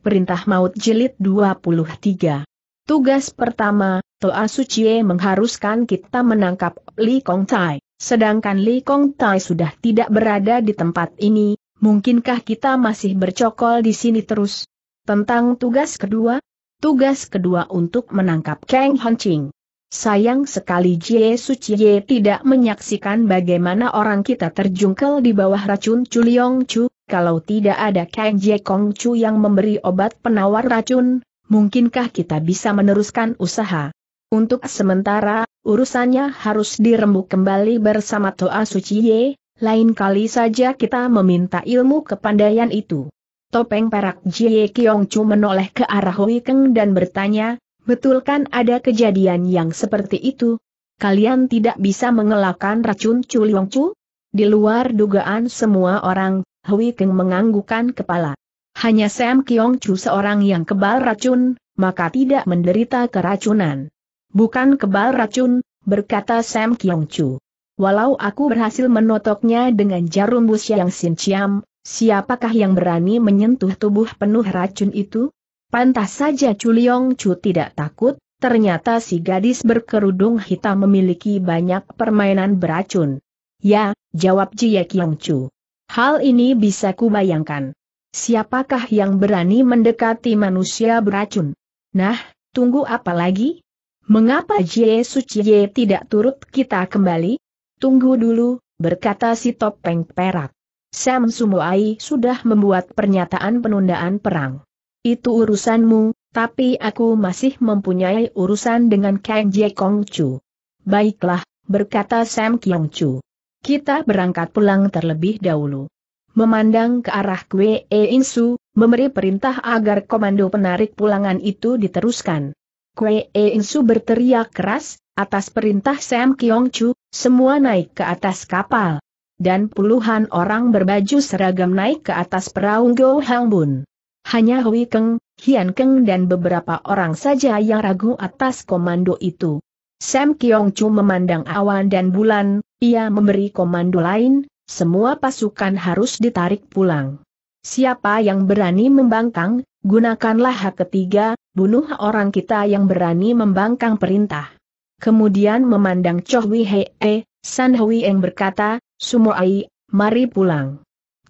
Perintah Maut Jilid 23. Tugas pertama, Toa Sucie mengharuskan kita menangkap Li Kong Tai. Sedangkan Li Kong Tai sudah tidak berada di tempat ini, mungkinkah kita masih bercokol di sini terus? Tentang tugas kedua, tugas kedua untuk menangkap Kang Ching. Sayang sekali Jie Sucie tidak menyaksikan bagaimana orang kita terjungkel di bawah racun Chuliong Chu, kalau tidak ada Kang Jie Kong Chu yang memberi obat penawar racun, mungkinkah kita bisa meneruskan usaha? Untuk sementara, urusannya harus dirembuk kembali bersama Toa Suci Ye, lain kali saja kita meminta ilmu kepandaian itu. Topeng perak Jie Kiong Chu menoleh ke arah Hui Keng dan bertanya, betul kan ada kejadian yang seperti itu? Kalian tidak bisa mengelakkan racun Chuliong Chu? Di luar dugaan semua orang, Hui Keng menganggukkan kepala. Hanya Sam Kiong Chu seorang yang kebal racun, maka tidak menderita keracunan. Bukan kebal racun, berkata Sam Kiong Chu. Walau aku berhasil menotoknya dengan jarum bus yang sinciam, siapakah yang berani menyentuh tubuh penuh racun itu? Pantas saja Chuliong Chu tidak takut, ternyata si gadis berkerudung hitam memiliki banyak permainan beracun. Ya, jawab Jie Kiong Chu. Hal ini bisa kubayangkan. Siapakah yang berani mendekati manusia beracun? Nah, tunggu apa lagi? Mengapa Jie Sucie tidak turut kita kembali? Tunggu dulu, berkata si topeng perak. Sam Sumuai sudah membuat pernyataan penundaan perang. Itu urusanmu, tapi aku masih mempunyai urusan dengan Kang Jie Kong Chu. Baiklah, berkata Sam Kiong Chu. Kita berangkat pulang terlebih dahulu. Memandang ke arah Kwe E Insu, memberi perintah agar komando penarik pulangan itu diteruskan. Kwe E Insu berteriak keras, atas perintah Sam Kiong Chu, semua naik ke atas kapal. Dan puluhan orang berbaju seragam naik ke atas perahu Go Hang Bun. Hanya Hui Keng, Hian Keng dan beberapa orang saja yang ragu atas komando itu. Sam Kiong Chu memandang awan dan bulan, ia memberi komando lain, semua pasukan harus ditarik pulang. Siapa yang berani membangkang, gunakanlah hak ketiga, bunuh orang kita yang berani membangkang perintah. Kemudian memandang Choh Wei Hee, San Hui yang berkata, Sumuai, mari pulang.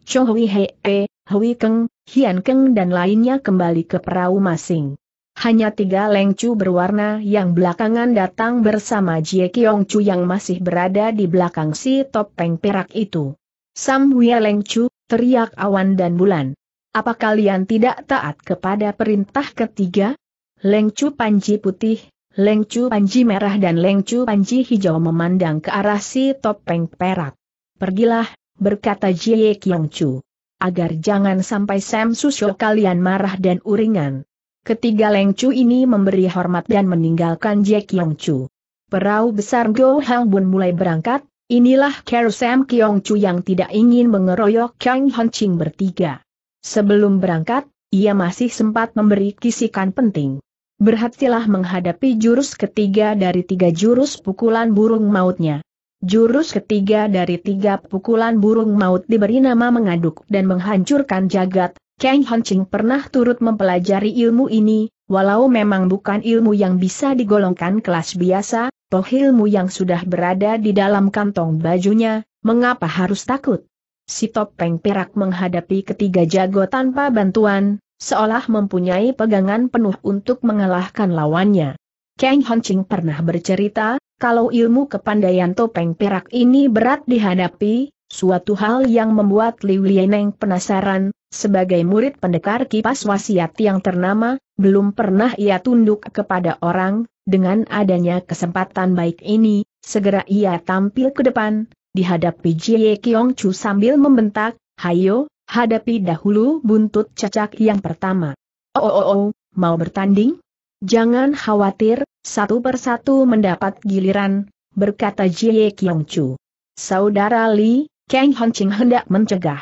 Choh Wei Hee, Hui Keng, Hian Keng dan lainnya kembali ke perahu masing. Hanya tiga lengcu berwarna yang belakangan datang bersama Jie Kiong Chu yang masih berada di belakang si topeng perak itu. Sam Wia lengcu, teriak awan dan bulan. Apa kalian tidak taat kepada perintah ketiga? Lengcu panji putih, lengcu panji merah dan lengcu panji hijau memandang ke arah si topeng perak. Pergilah, berkata Jie Kiong Chu. Agar jangan sampai Sam Susyo kalian marah dan uringan. Ketiga Lengcu ini memberi hormat dan meninggalkan Jack Yong Chu. Perahu besar Go Hang Bun mulai berangkat, inilah Kero Sam Kiong Chu yang tidak ingin mengeroyok Kang Han Ching bertiga. Sebelum berangkat, ia masih sempat memberi kisikan penting. Berhatilah menghadapi jurus ketiga dari tiga jurus pukulan burung mautnya. Jurus ketiga dari tiga pukulan burung maut diberi nama mengaduk dan menghancurkan jagat, Kang Ching pernah turut mempelajari ilmu ini, walau memang bukan ilmu yang bisa digolongkan kelas biasa, toh ilmu yang sudah berada di dalam kantong bajunya, mengapa harus takut? Si topeng perak menghadapi ketiga jago tanpa bantuan, seolah mempunyai pegangan penuh untuk mengalahkan lawannya. Kang Ching pernah bercerita, kalau ilmu kepandaian topeng perak ini berat dihadapi, Suatu hal yang membuat Liu Lieneng penasaran, sebagai murid pendekar kipas wasiat yang ternama, belum pernah ia tunduk kepada orang, dengan adanya kesempatan baik ini, segera ia tampil ke depan, dihadapi Jie Kiong Chu sambil membentak, hayo, hadapi dahulu buntut cecak yang pertama. Oh, oh, oh, mau bertanding? Jangan khawatir, satu persatu mendapat giliran, berkata Jie Kiong Chu. Saudara Li, Kang Ching hendak mencegah.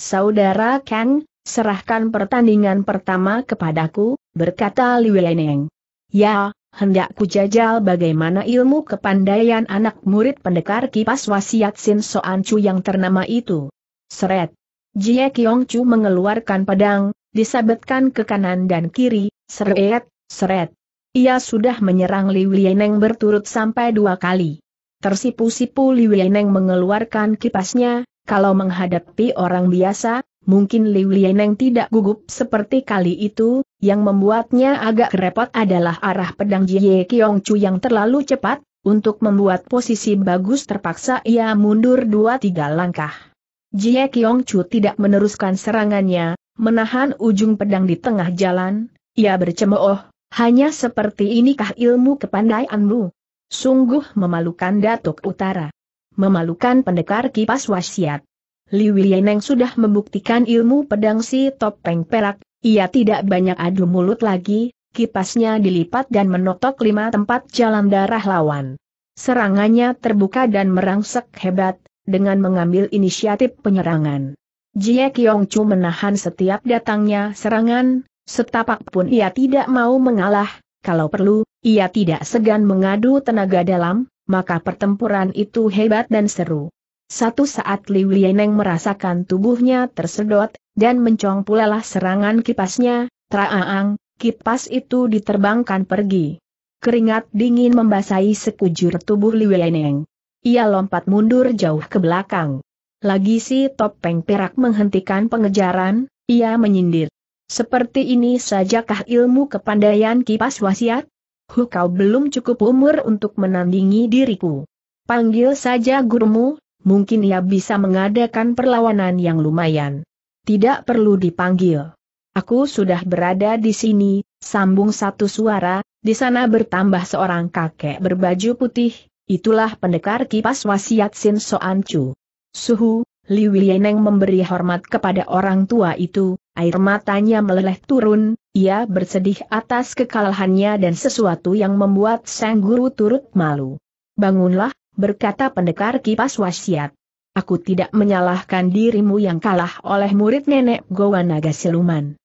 Saudara Kang, serahkan pertandingan pertama kepadaku, berkata Liu Leneng. Ya, hendak kujajal bagaimana ilmu kepandaian anak murid pendekar kipas wasiat Sin Soan Chu yang ternama itu. Seret. Jie Kiong Chu mengeluarkan pedang, disabetkan ke kanan dan kiri, seret, seret. Ia sudah menyerang Liu Lieneng berturut sampai dua kali. Tersipu-sipu Liu Lieneng mengeluarkan kipasnya, kalau menghadapi orang biasa, mungkin Liu Lieneng tidak gugup seperti kali itu, yang membuatnya agak repot adalah arah pedang Jie Kiong Chu yang terlalu cepat, untuk membuat posisi bagus terpaksa ia mundur dua tiga langkah. Jie Kiong Chu tidak meneruskan serangannya, menahan ujung pedang di tengah jalan, ia bercemooh, hanya seperti inikah ilmu kepandaianmu? Sungguh memalukan Datuk Utara. Memalukan pendekar kipas wasiat. Liu Lieneng sudah membuktikan ilmu pedang si topeng perak, ia tidak banyak adu mulut lagi, kipasnya dilipat dan menotok lima tempat jalan darah lawan. Serangannya terbuka dan merangsek hebat, dengan mengambil inisiatif penyerangan. Jie Kiong Chu menahan setiap datangnya serangan, setapak pun ia tidak mau mengalah, kalau perlu, ia tidak segan mengadu tenaga dalam, maka pertempuran itu hebat dan seru. Satu saat Liu Lieneng merasakan tubuhnya tersedot, dan mencong pula lah serangan kipasnya, traang, kipas itu diterbangkan pergi. Keringat dingin membasahi sekujur tubuh Liu Yeneng. Ia lompat mundur jauh ke belakang. Lagi si topeng perak menghentikan pengejaran, ia menyindir. Seperti ini sajakah ilmu kepandaian kipas wasiat? Hu kau belum cukup umur untuk menandingi diriku. Panggil saja gurumu, mungkin ia bisa mengadakan perlawanan yang lumayan. Tidak perlu dipanggil. Aku sudah berada di sini, sambung satu suara, di sana bertambah seorang kakek berbaju putih, itulah pendekar kipas wasiat Sin Soan Chu. Suhu, Liu Lieneng memberi hormat kepada orang tua itu, air matanya meleleh turun, ia bersedih atas kekalahannya dan sesuatu yang membuat sang guru turut malu. Bangunlah, berkata pendekar kipas wasiat. Aku tidak menyalahkan dirimu yang kalah oleh murid nenek Gowa Naga Siluman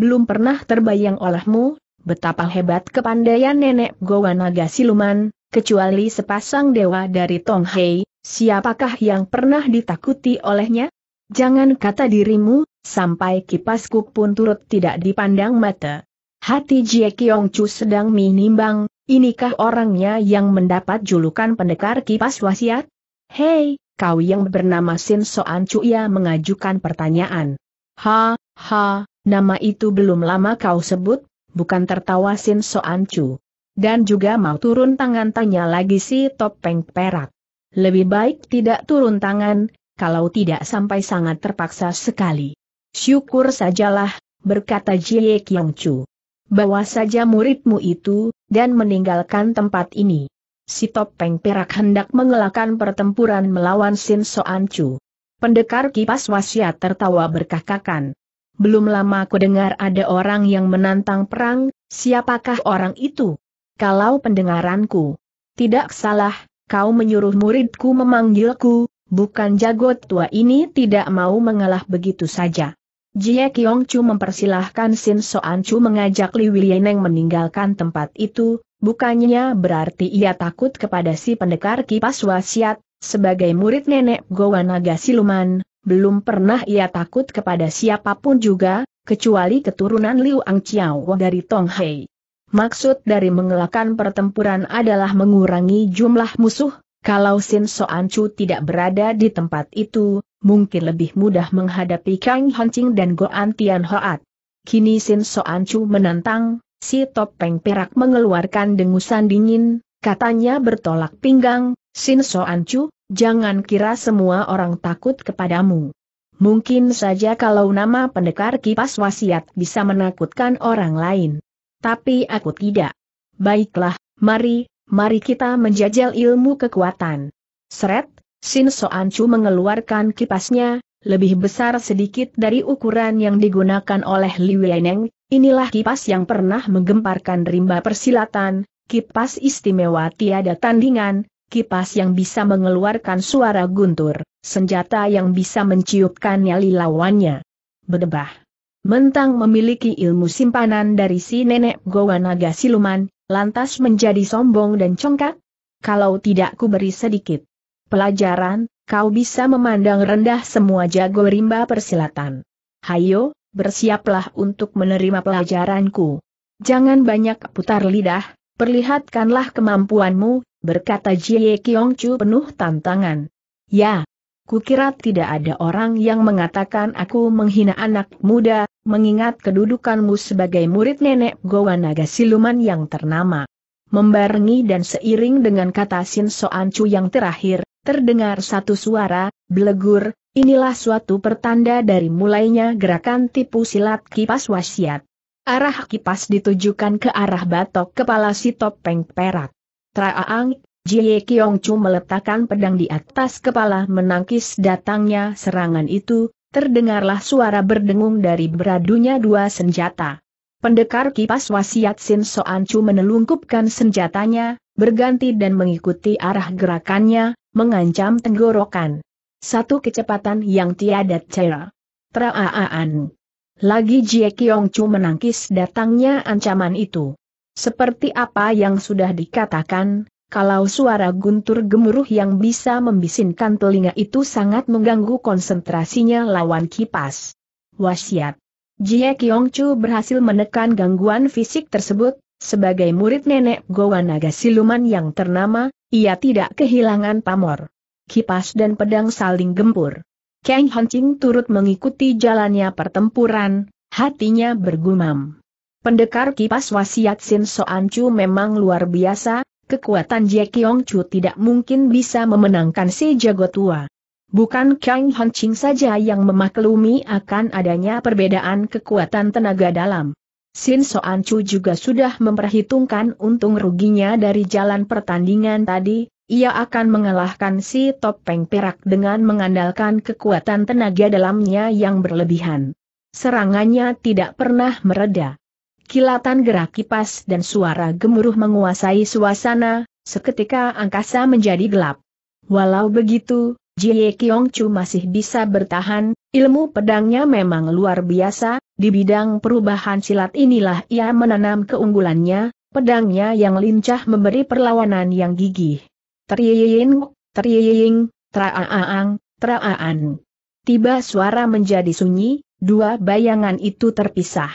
belum pernah terbayang olehmu, betapa hebat kepandaian nenek Gowa Naga Siluman, kecuali sepasang dewa dari Tong Hei, siapakah yang pernah ditakuti olehnya? Jangan kata dirimu, sampai kipasku pun turut tidak dipandang mata. Hati Jie Kiong Chu sedang menimbang, inikah orangnya yang mendapat julukan pendekar kipas wasiat? Hei, kau yang bernama Sin Soan Chu ia mengajukan pertanyaan. Ha, ha, Nama itu belum lama kau sebut, bukan tertawa Sin Soan Chu. Dan juga mau turun tangan tanya lagi si topeng perak. Lebih baik tidak turun tangan, kalau tidak sampai sangat terpaksa sekali. Syukur sajalah, berkata Jie Kiong Chu. Bawa saja muridmu itu, dan meninggalkan tempat ini. Si topeng perak hendak mengelakkan pertempuran melawan Sin Soan Chu. Pendekar kipas wasiat tertawa berkakakan. Belum lama aku dengar ada orang yang menantang perang, siapakah orang itu? Kalau pendengaranku tidak salah, kau menyuruh muridku memanggilku, bukan jagot tua ini tidak mau mengalah begitu saja. Jie Kiong Chu mempersilahkan Sin Soan Chu mengajak Li Wieneng meninggalkan tempat itu, bukannya berarti ia takut kepada si pendekar kipas wasiat, sebagai murid nenek Gowa Naga Siluman, belum pernah ia takut kepada siapa pun juga, kecuali keturunan Liu Angqiao dari Tong Hei. Maksud dari mengelakkan pertempuran adalah mengurangi jumlah musuh, kalau Sin Soan Chu tidak berada di tempat itu, mungkin lebih mudah menghadapi Kang Hancing dan Goan Tian Hoat. Kini Sin Soan Chu menantang, si topeng perak mengeluarkan dengusan dingin, katanya bertolak pinggang, Sin Soan Chu, Jangan kira semua orang takut kepadamu. Mungkin saja kalau nama pendekar kipas wasiat bisa menakutkan orang lain. Tapi aku tidak. Baiklah, mari, mari kita menjajal ilmu kekuatan. Seret, Sin Soan Chu mengeluarkan kipasnya, lebih besar sedikit dari ukuran yang digunakan oleh Liu Yeneng, inilah kipas yang pernah menggemparkan rimba persilatan, kipas istimewa tiada tandingan, kipas yang bisa mengeluarkan suara guntur, senjata yang bisa menciupkan nyali lawannya. Berdebah. Mentang memiliki ilmu simpanan dari si nenek Gowa Naga Siluman, lantas menjadi sombong dan congkak? Kalau tidak ku beri sedikit pelajaran, kau bisa memandang rendah semua jago rimba persilatan. Hayo, bersiaplah untuk menerima pelajaranku. Jangan banyak putar lidah, perlihatkanlah kemampuanmu, berkata Jie Kiong Chu penuh tantangan. Ya, kukira tidak ada orang yang mengatakan aku menghina anak muda, mengingat kedudukanmu sebagai murid nenek Gowa Naga Siluman yang ternama. Membarengi dan seiring dengan kata Sin Soan Chu yang terakhir, terdengar satu suara, belegur, inilah suatu pertanda dari mulainya gerakan tipu silat kipas wasiat. Arah kipas ditujukan ke arah batok kepala si topeng perak. Traang, Jie Kiong Chu meletakkan pedang di atas kepala menangkis datangnya serangan itu, terdengarlah suara berdengung dari beradunya dua senjata. Pendekar kipas wasiat Sin Soan Chu menelungkupkan senjatanya, berganti dan mengikuti arah gerakannya, mengancam tenggorokan. Satu kecepatan yang tiada cara. Traaan. Lagi Jie Kiong Chu menangkis datangnya ancaman itu. Seperti apa yang sudah dikatakan, kalau suara guntur gemuruh yang bisa membisinkan telinga itu sangat mengganggu konsentrasinya lawan kipas. Wasiat. Jie Kiong Chu berhasil menekan gangguan fisik tersebut, sebagai murid nenek Gowa Naga Siluman yang ternama, ia tidak kehilangan pamor. Kipas dan pedang saling gempur. Kang Hancing turut mengikuti jalannya pertempuran, hatinya bergumam. Pendekar kipas wasiat Sin Soan Chu memang luar biasa, kekuatan Jie Kiong Chu tidak mungkin bisa memenangkan si jago tua. Bukan Kang Hancing saja yang memaklumi akan adanya perbedaan kekuatan tenaga dalam. Sin Soan Chu juga sudah memperhitungkan untung ruginya dari jalan pertandingan tadi, ia akan mengalahkan si topeng perak dengan mengandalkan kekuatan tenaga dalamnya yang berlebihan. Serangannya tidak pernah mereda. Kilatan gerak kipas dan suara gemuruh menguasai suasana, seketika angkasa menjadi gelap. Walau begitu, Jie Kiong Chu masih bisa bertahan, ilmu pedangnya memang luar biasa, di bidang perubahan silat inilah ia menanam keunggulannya, pedangnya yang lincah memberi perlawanan yang gigih. Teriing, teriing, traaang, traaan. Tiba suara menjadi sunyi, dua bayangan itu terpisah.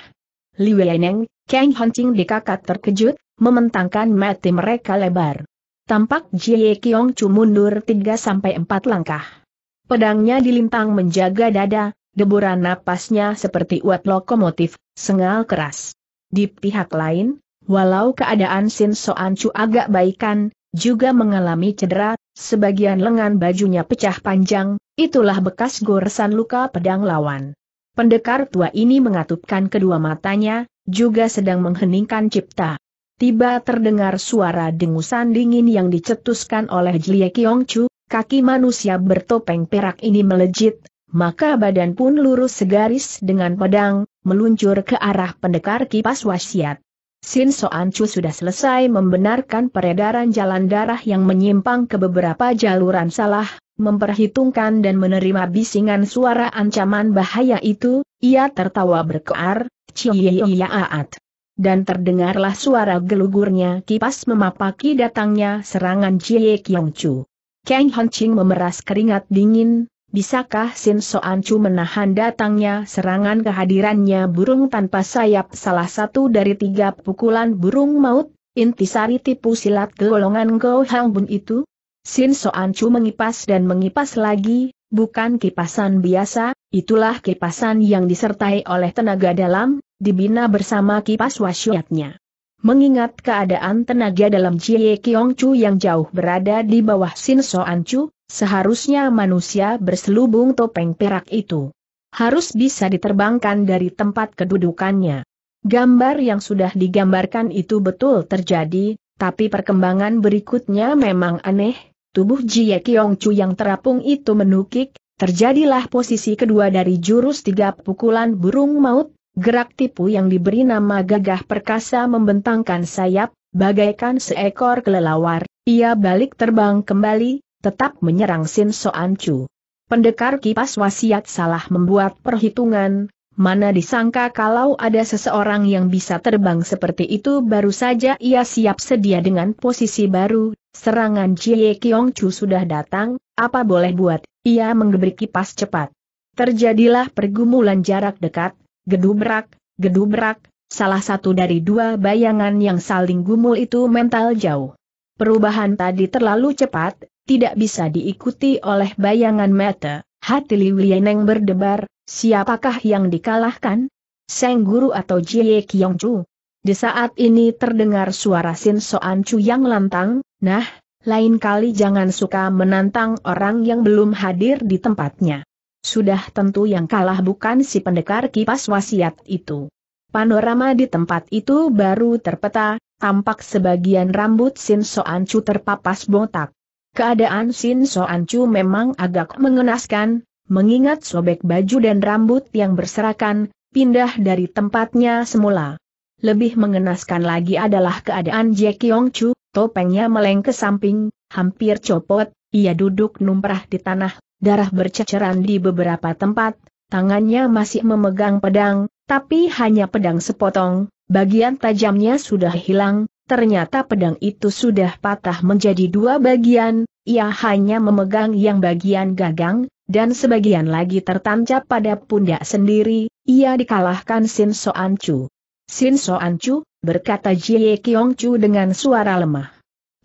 Li Weneng, Kang Hancing dikakat terkejut, mementangkan mati mereka lebar. Tampak Jie Kiong Chu mundur 3-4 langkah. Pedangnya dilintang menjaga dada, deburan napasnya seperti uap lokomotif, sengal keras. Di pihak lain, walau keadaan Sin Soan Chu agak baikan, juga mengalami cedera, sebagian lengan bajunya pecah panjang, itulah bekas goresan luka pedang lawan. Pendekar tua ini mengatupkan kedua matanya, juga sedang mengheningkan cipta. Tiba terdengar suara dengusan dingin yang dicetuskan oleh Jlie Kiong Chu, kaki manusia bertopeng perak ini melejit, maka badan pun lurus segaris dengan pedang, meluncur ke arah pendekar kipas wasiat. Sin Soan Chu sudah selesai membenarkan peredaran jalan darah yang menyimpang ke beberapa jaluran salah, memperhitungkan dan menerima bisingan suara ancaman bahaya itu, ia tertawa berkear, ciyaat. Dan terdengarlah suara gelugurnya kipas memapaki datangnya serangan Jie Kiong Chu. Kang Hancing memeras keringat dingin, Bisakah Sin Soan Chu menahan datangnya? Serangan kehadirannya burung tanpa sayap salah satu dari tiga pukulan burung maut, intisari tipu silat golongan Go Hang Bun itu? Sin Soan Chu mengipas dan mengipas lagi, bukan kipasan biasa, itulah kipasan yang disertai oleh tenaga dalam, dibina bersama kipas wasiatnya. Mengingat keadaan tenaga dalam Jie Kiong Chu yang jauh berada di bawah Sin Soan Chu, Seharusnya manusia berselubung topeng perak itu harus bisa diterbangkan dari tempat kedudukannya. Gambar yang sudah digambarkan itu betul terjadi, tapi perkembangan berikutnya memang aneh. Tubuh Jie Kiong Chu yang terapung itu menukik, terjadilah posisi kedua dari jurus tiga pukulan burung maut, gerak tipu yang diberi nama gagah perkasa membentangkan sayap, bagaikan seekor kelelawar, ia balik terbang kembali, tetap menyerang Sin Soan Chu. Pendekar kipas wasiat salah membuat perhitungan, mana disangka kalau ada seseorang yang bisa terbang seperti itu baru saja ia siap sedia dengan posisi baru, serangan Jie Kiong Chu sudah datang, apa boleh buat, ia menggebrik kipas cepat. Terjadilah pergumulan jarak dekat, gedubrak, gedubrak, salah satu dari dua bayangan yang saling gumul itu mental jauh. Perubahan tadi terlalu cepat, tidak bisa diikuti oleh bayangan mata. Hati Li Wieneng berdebar, siapakah yang dikalahkan? Seng Guru atau Jie Kiong Chu? Di saat ini terdengar suara Sin Soan Chu yang lantang, nah, lain kali jangan suka menantang orang yang belum hadir di tempatnya. Sudah tentu yang kalah bukan si pendekar kipas wasiat itu. Panorama di tempat itu baru terpeta, tampak sebagian rambut Sin Soan Chu terpapas botak. Keadaan Sin Soan Chu memang agak mengenaskan, mengingat sobek baju dan rambut yang berserakan, pindah dari tempatnya semula. Lebih mengenaskan lagi adalah keadaan Jack Yong Chu, topengnya meleng ke samping, hampir copot, ia duduk numprah di tanah, darah berceceran di beberapa tempat, tangannya masih memegang pedang, tapi hanya pedang sepotong, bagian tajamnya sudah hilang, ternyata pedang itu sudah patah menjadi dua bagian, ia hanya memegang yang bagian gagang, dan sebagian lagi tertancap pada pundak sendiri, ia dikalahkan Sin Soan Chu. Sin Soan Chu, berkata Jie Kiong Chu dengan suara lemah.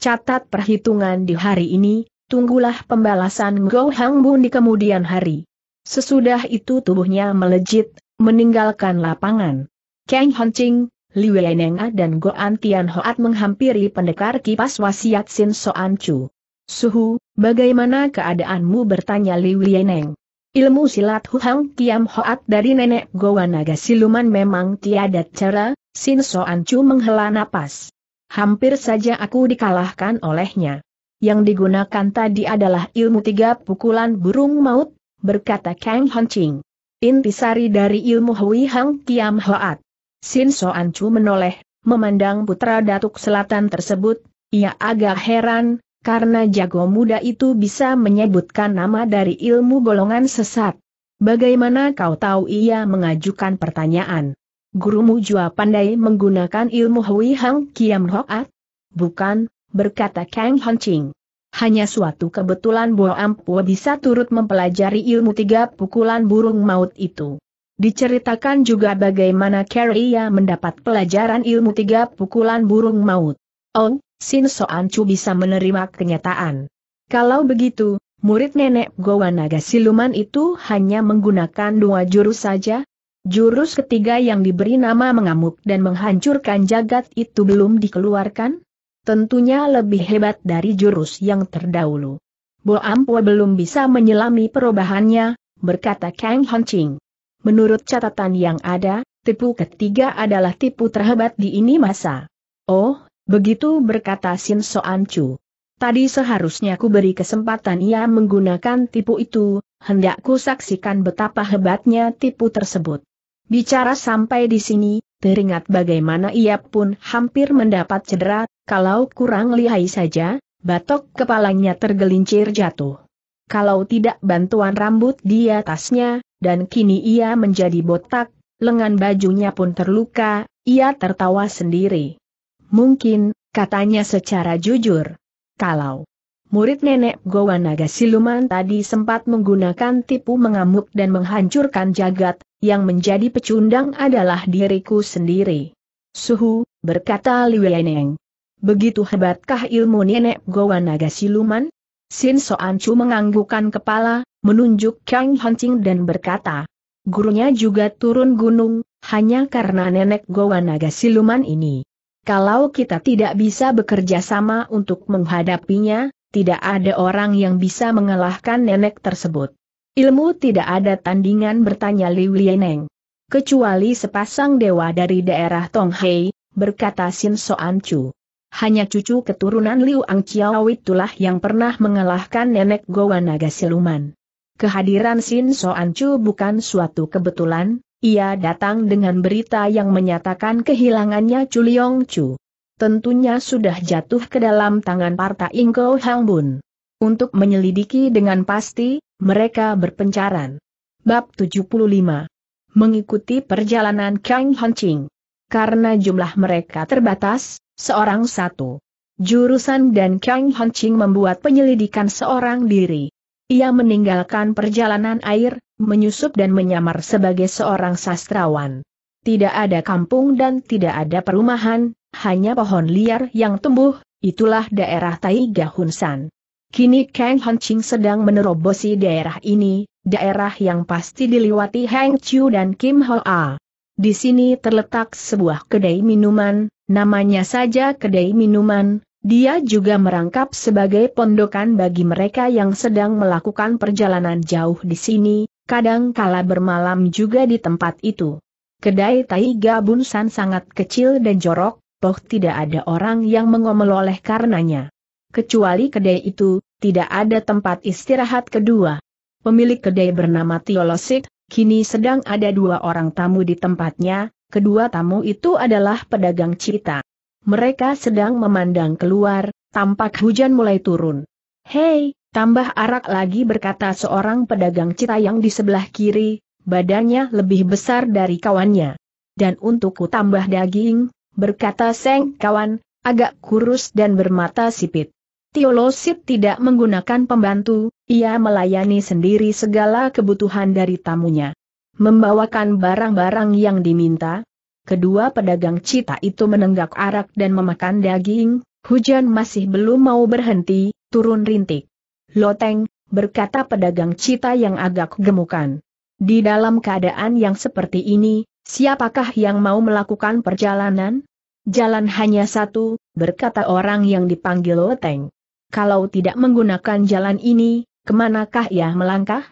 Catat perhitungan di hari ini, tunggulah pembalasan Ngo Hang Bun di kemudian hari. Sesudah itu tubuhnya melejit, meninggalkan lapangan. Kang Ching, Li Wenenga dan Go Tian Hoat menghampiri pendekar kipas wasiat Sin Soan Chu. Suhu, bagaimana keadaanmu bertanya Li Weneng. Ilmu silat Huang Kiam Hoat dari nenek Gowa Naga Siluman memang tiada cara, Sin Soan Chu menghela napas. Hampir saja aku dikalahkan olehnya. Yang digunakan tadi adalah ilmu tiga pukulan burung maut, berkata Kang Ching. Intisari dari ilmu Hui Hang Kiam Hoat. Sin Soan Chu menoleh, memandang putra Datuk Selatan tersebut, ia agak heran, karena jago muda itu bisa menyebutkan nama dari ilmu golongan sesat. Bagaimana kau tahu ia mengajukan pertanyaan? Gurumu jua pandai menggunakan ilmu Hui Hang Kiam Hoat? Bukan, berkata Kang Ching. Hanya suatu kebetulan Bo Ampu bisa turut mempelajari ilmu tiga pukulan burung maut itu. Diceritakan juga bagaimana Carrie mendapat pelajaran ilmu tiga pukulan burung maut. Oh, Sin Soan Chu bisa menerima kenyataan. Kalau begitu, murid nenek Gowa Naga Siluman itu hanya menggunakan dua jurus saja? Jurus ketiga yang diberi nama mengamuk dan menghancurkan jagat itu belum dikeluarkan? Tentunya lebih hebat dari jurus yang terdahulu. Bo Ampua belum bisa menyelami perubahannya, berkata Kang Ching. Menurut catatan yang ada, tipu ketiga adalah tipu terhebat di ini masa. Oh, Begitu berkata Sin Soan Chu. Tadi seharusnya ku beri kesempatan ia menggunakan tipu itu, hendak ku saksikan betapa hebatnya tipu tersebut. Bicara sampai di sini, teringat bagaimana ia pun hampir mendapat cedera, kalau kurang lihai saja, batok kepalanya tergelincir jatuh. Kalau tidak bantuan rambut di atasnya, dan kini ia menjadi botak, lengan bajunya pun terluka, ia tertawa sendiri. Mungkin, katanya secara jujur. Kalau murid nenek Gowa Naga Siluman tadi sempat menggunakan tipu mengamuk dan menghancurkan jagat, yang menjadi pecundang adalah diriku sendiri. Suhu, berkata Liweneng. Begitu hebatkah ilmu nenek Gowa Naga Siluman? Sin Soan Chu menganggukkan kepala, menunjuk Kang Hancing dan berkata, gurunya juga turun gunung, hanya karena nenek Gowa Naga Siluman ini. Kalau kita tidak bisa bekerja sama untuk menghadapinya, tidak ada orang yang bisa mengalahkan nenek tersebut. Ilmu tidak ada tandingan bertanya Li Wieneng. Kecuali sepasang dewa dari daerah Tonghei, berkata Sin Soan Chu. Hanya cucu keturunan Liu Angqiao itulah yang pernah mengalahkan nenek Gowa Naga Siluman. Kehadiran Sin Soan Chu bukan suatu kebetulan, ia datang dengan berita yang menyatakan kehilangannya Chuliong Chu. Tentunya sudah jatuh ke dalam tangan Parta Ingko Hang Bun. Untuk menyelidiki dengan pasti, mereka berpencaran. Bab 75 Mengikuti perjalanan Kang Ching. Karena jumlah mereka terbatas, seorang satu. Jurusan dan Kang Ching membuat penyelidikan seorang diri. Ia meninggalkan perjalanan air, menyusup dan menyamar sebagai seorang sastrawan. Tidak ada kampung dan tidak ada perumahan, hanya pohon liar yang tumbuh, itulah daerah Taiga Hunsan. Kini Kang Hancing sedang menerobosi daerah ini, daerah yang pasti diliwati Hang Chiu dan Kim Hoa. Di sini terletak sebuah kedai minuman, namanya saja kedai minuman, dia juga merangkap sebagai pondokan bagi mereka yang sedang melakukan perjalanan jauh di sini, kadang kala bermalam juga di tempat itu. Kedai Taiga Bunsan sangat kecil dan jorok, toh tidak ada orang yang mengomel oleh karenanya. Kecuali kedai itu, tidak ada tempat istirahat kedua. Pemilik kedai bernama Tiolosik, kini sedang ada dua orang tamu di tempatnya, kedua tamu itu adalah pedagang cita. Mereka sedang memandang keluar, tampak hujan mulai turun. Hei, tambah arak lagi berkata seorang pedagang cita yang di sebelah kiri, badannya lebih besar dari kawannya. Dan untukku tambah daging, berkata Seng kawan, agak kurus dan bermata sipit. Tiolosit tidak menggunakan pembantu, ia melayani sendiri segala kebutuhan dari tamunya. Membawakan barang-barang yang diminta. Kedua pedagang cita itu menenggak arak dan memakan daging, hujan masih belum mau berhenti, turun rintik. Loteng, berkata pedagang cita yang agak gemukan. Di dalam keadaan yang seperti ini, siapakah yang mau melakukan perjalanan? Jalan hanya satu, berkata orang yang dipanggil Loteng. Kalau tidak menggunakan jalan ini, ke manakah ia melangkah?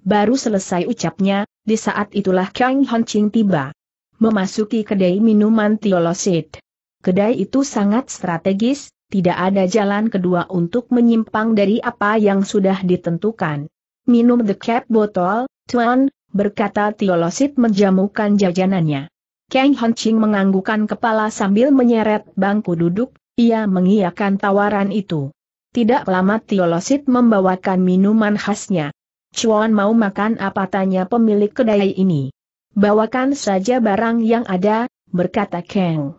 Baru selesai ucapnya, di saat itulah Kang Ching tiba. Memasuki kedai minuman Tiolosit. Kedai itu sangat strategis, tidak ada jalan kedua untuk menyimpang dari apa yang sudah ditentukan. Minum the cap botol, Tuan, berkata Tiolosit menjamukan jajanannya. Kang Ching menganggukkan kepala sambil menyeret bangku duduk, ia mengiyakan tawaran itu. Tidak lama Tiolosit membawakan minuman khasnya. Chuan mau makan apa tanya pemilik kedai ini. Bawakan saja barang yang ada, berkata Kang.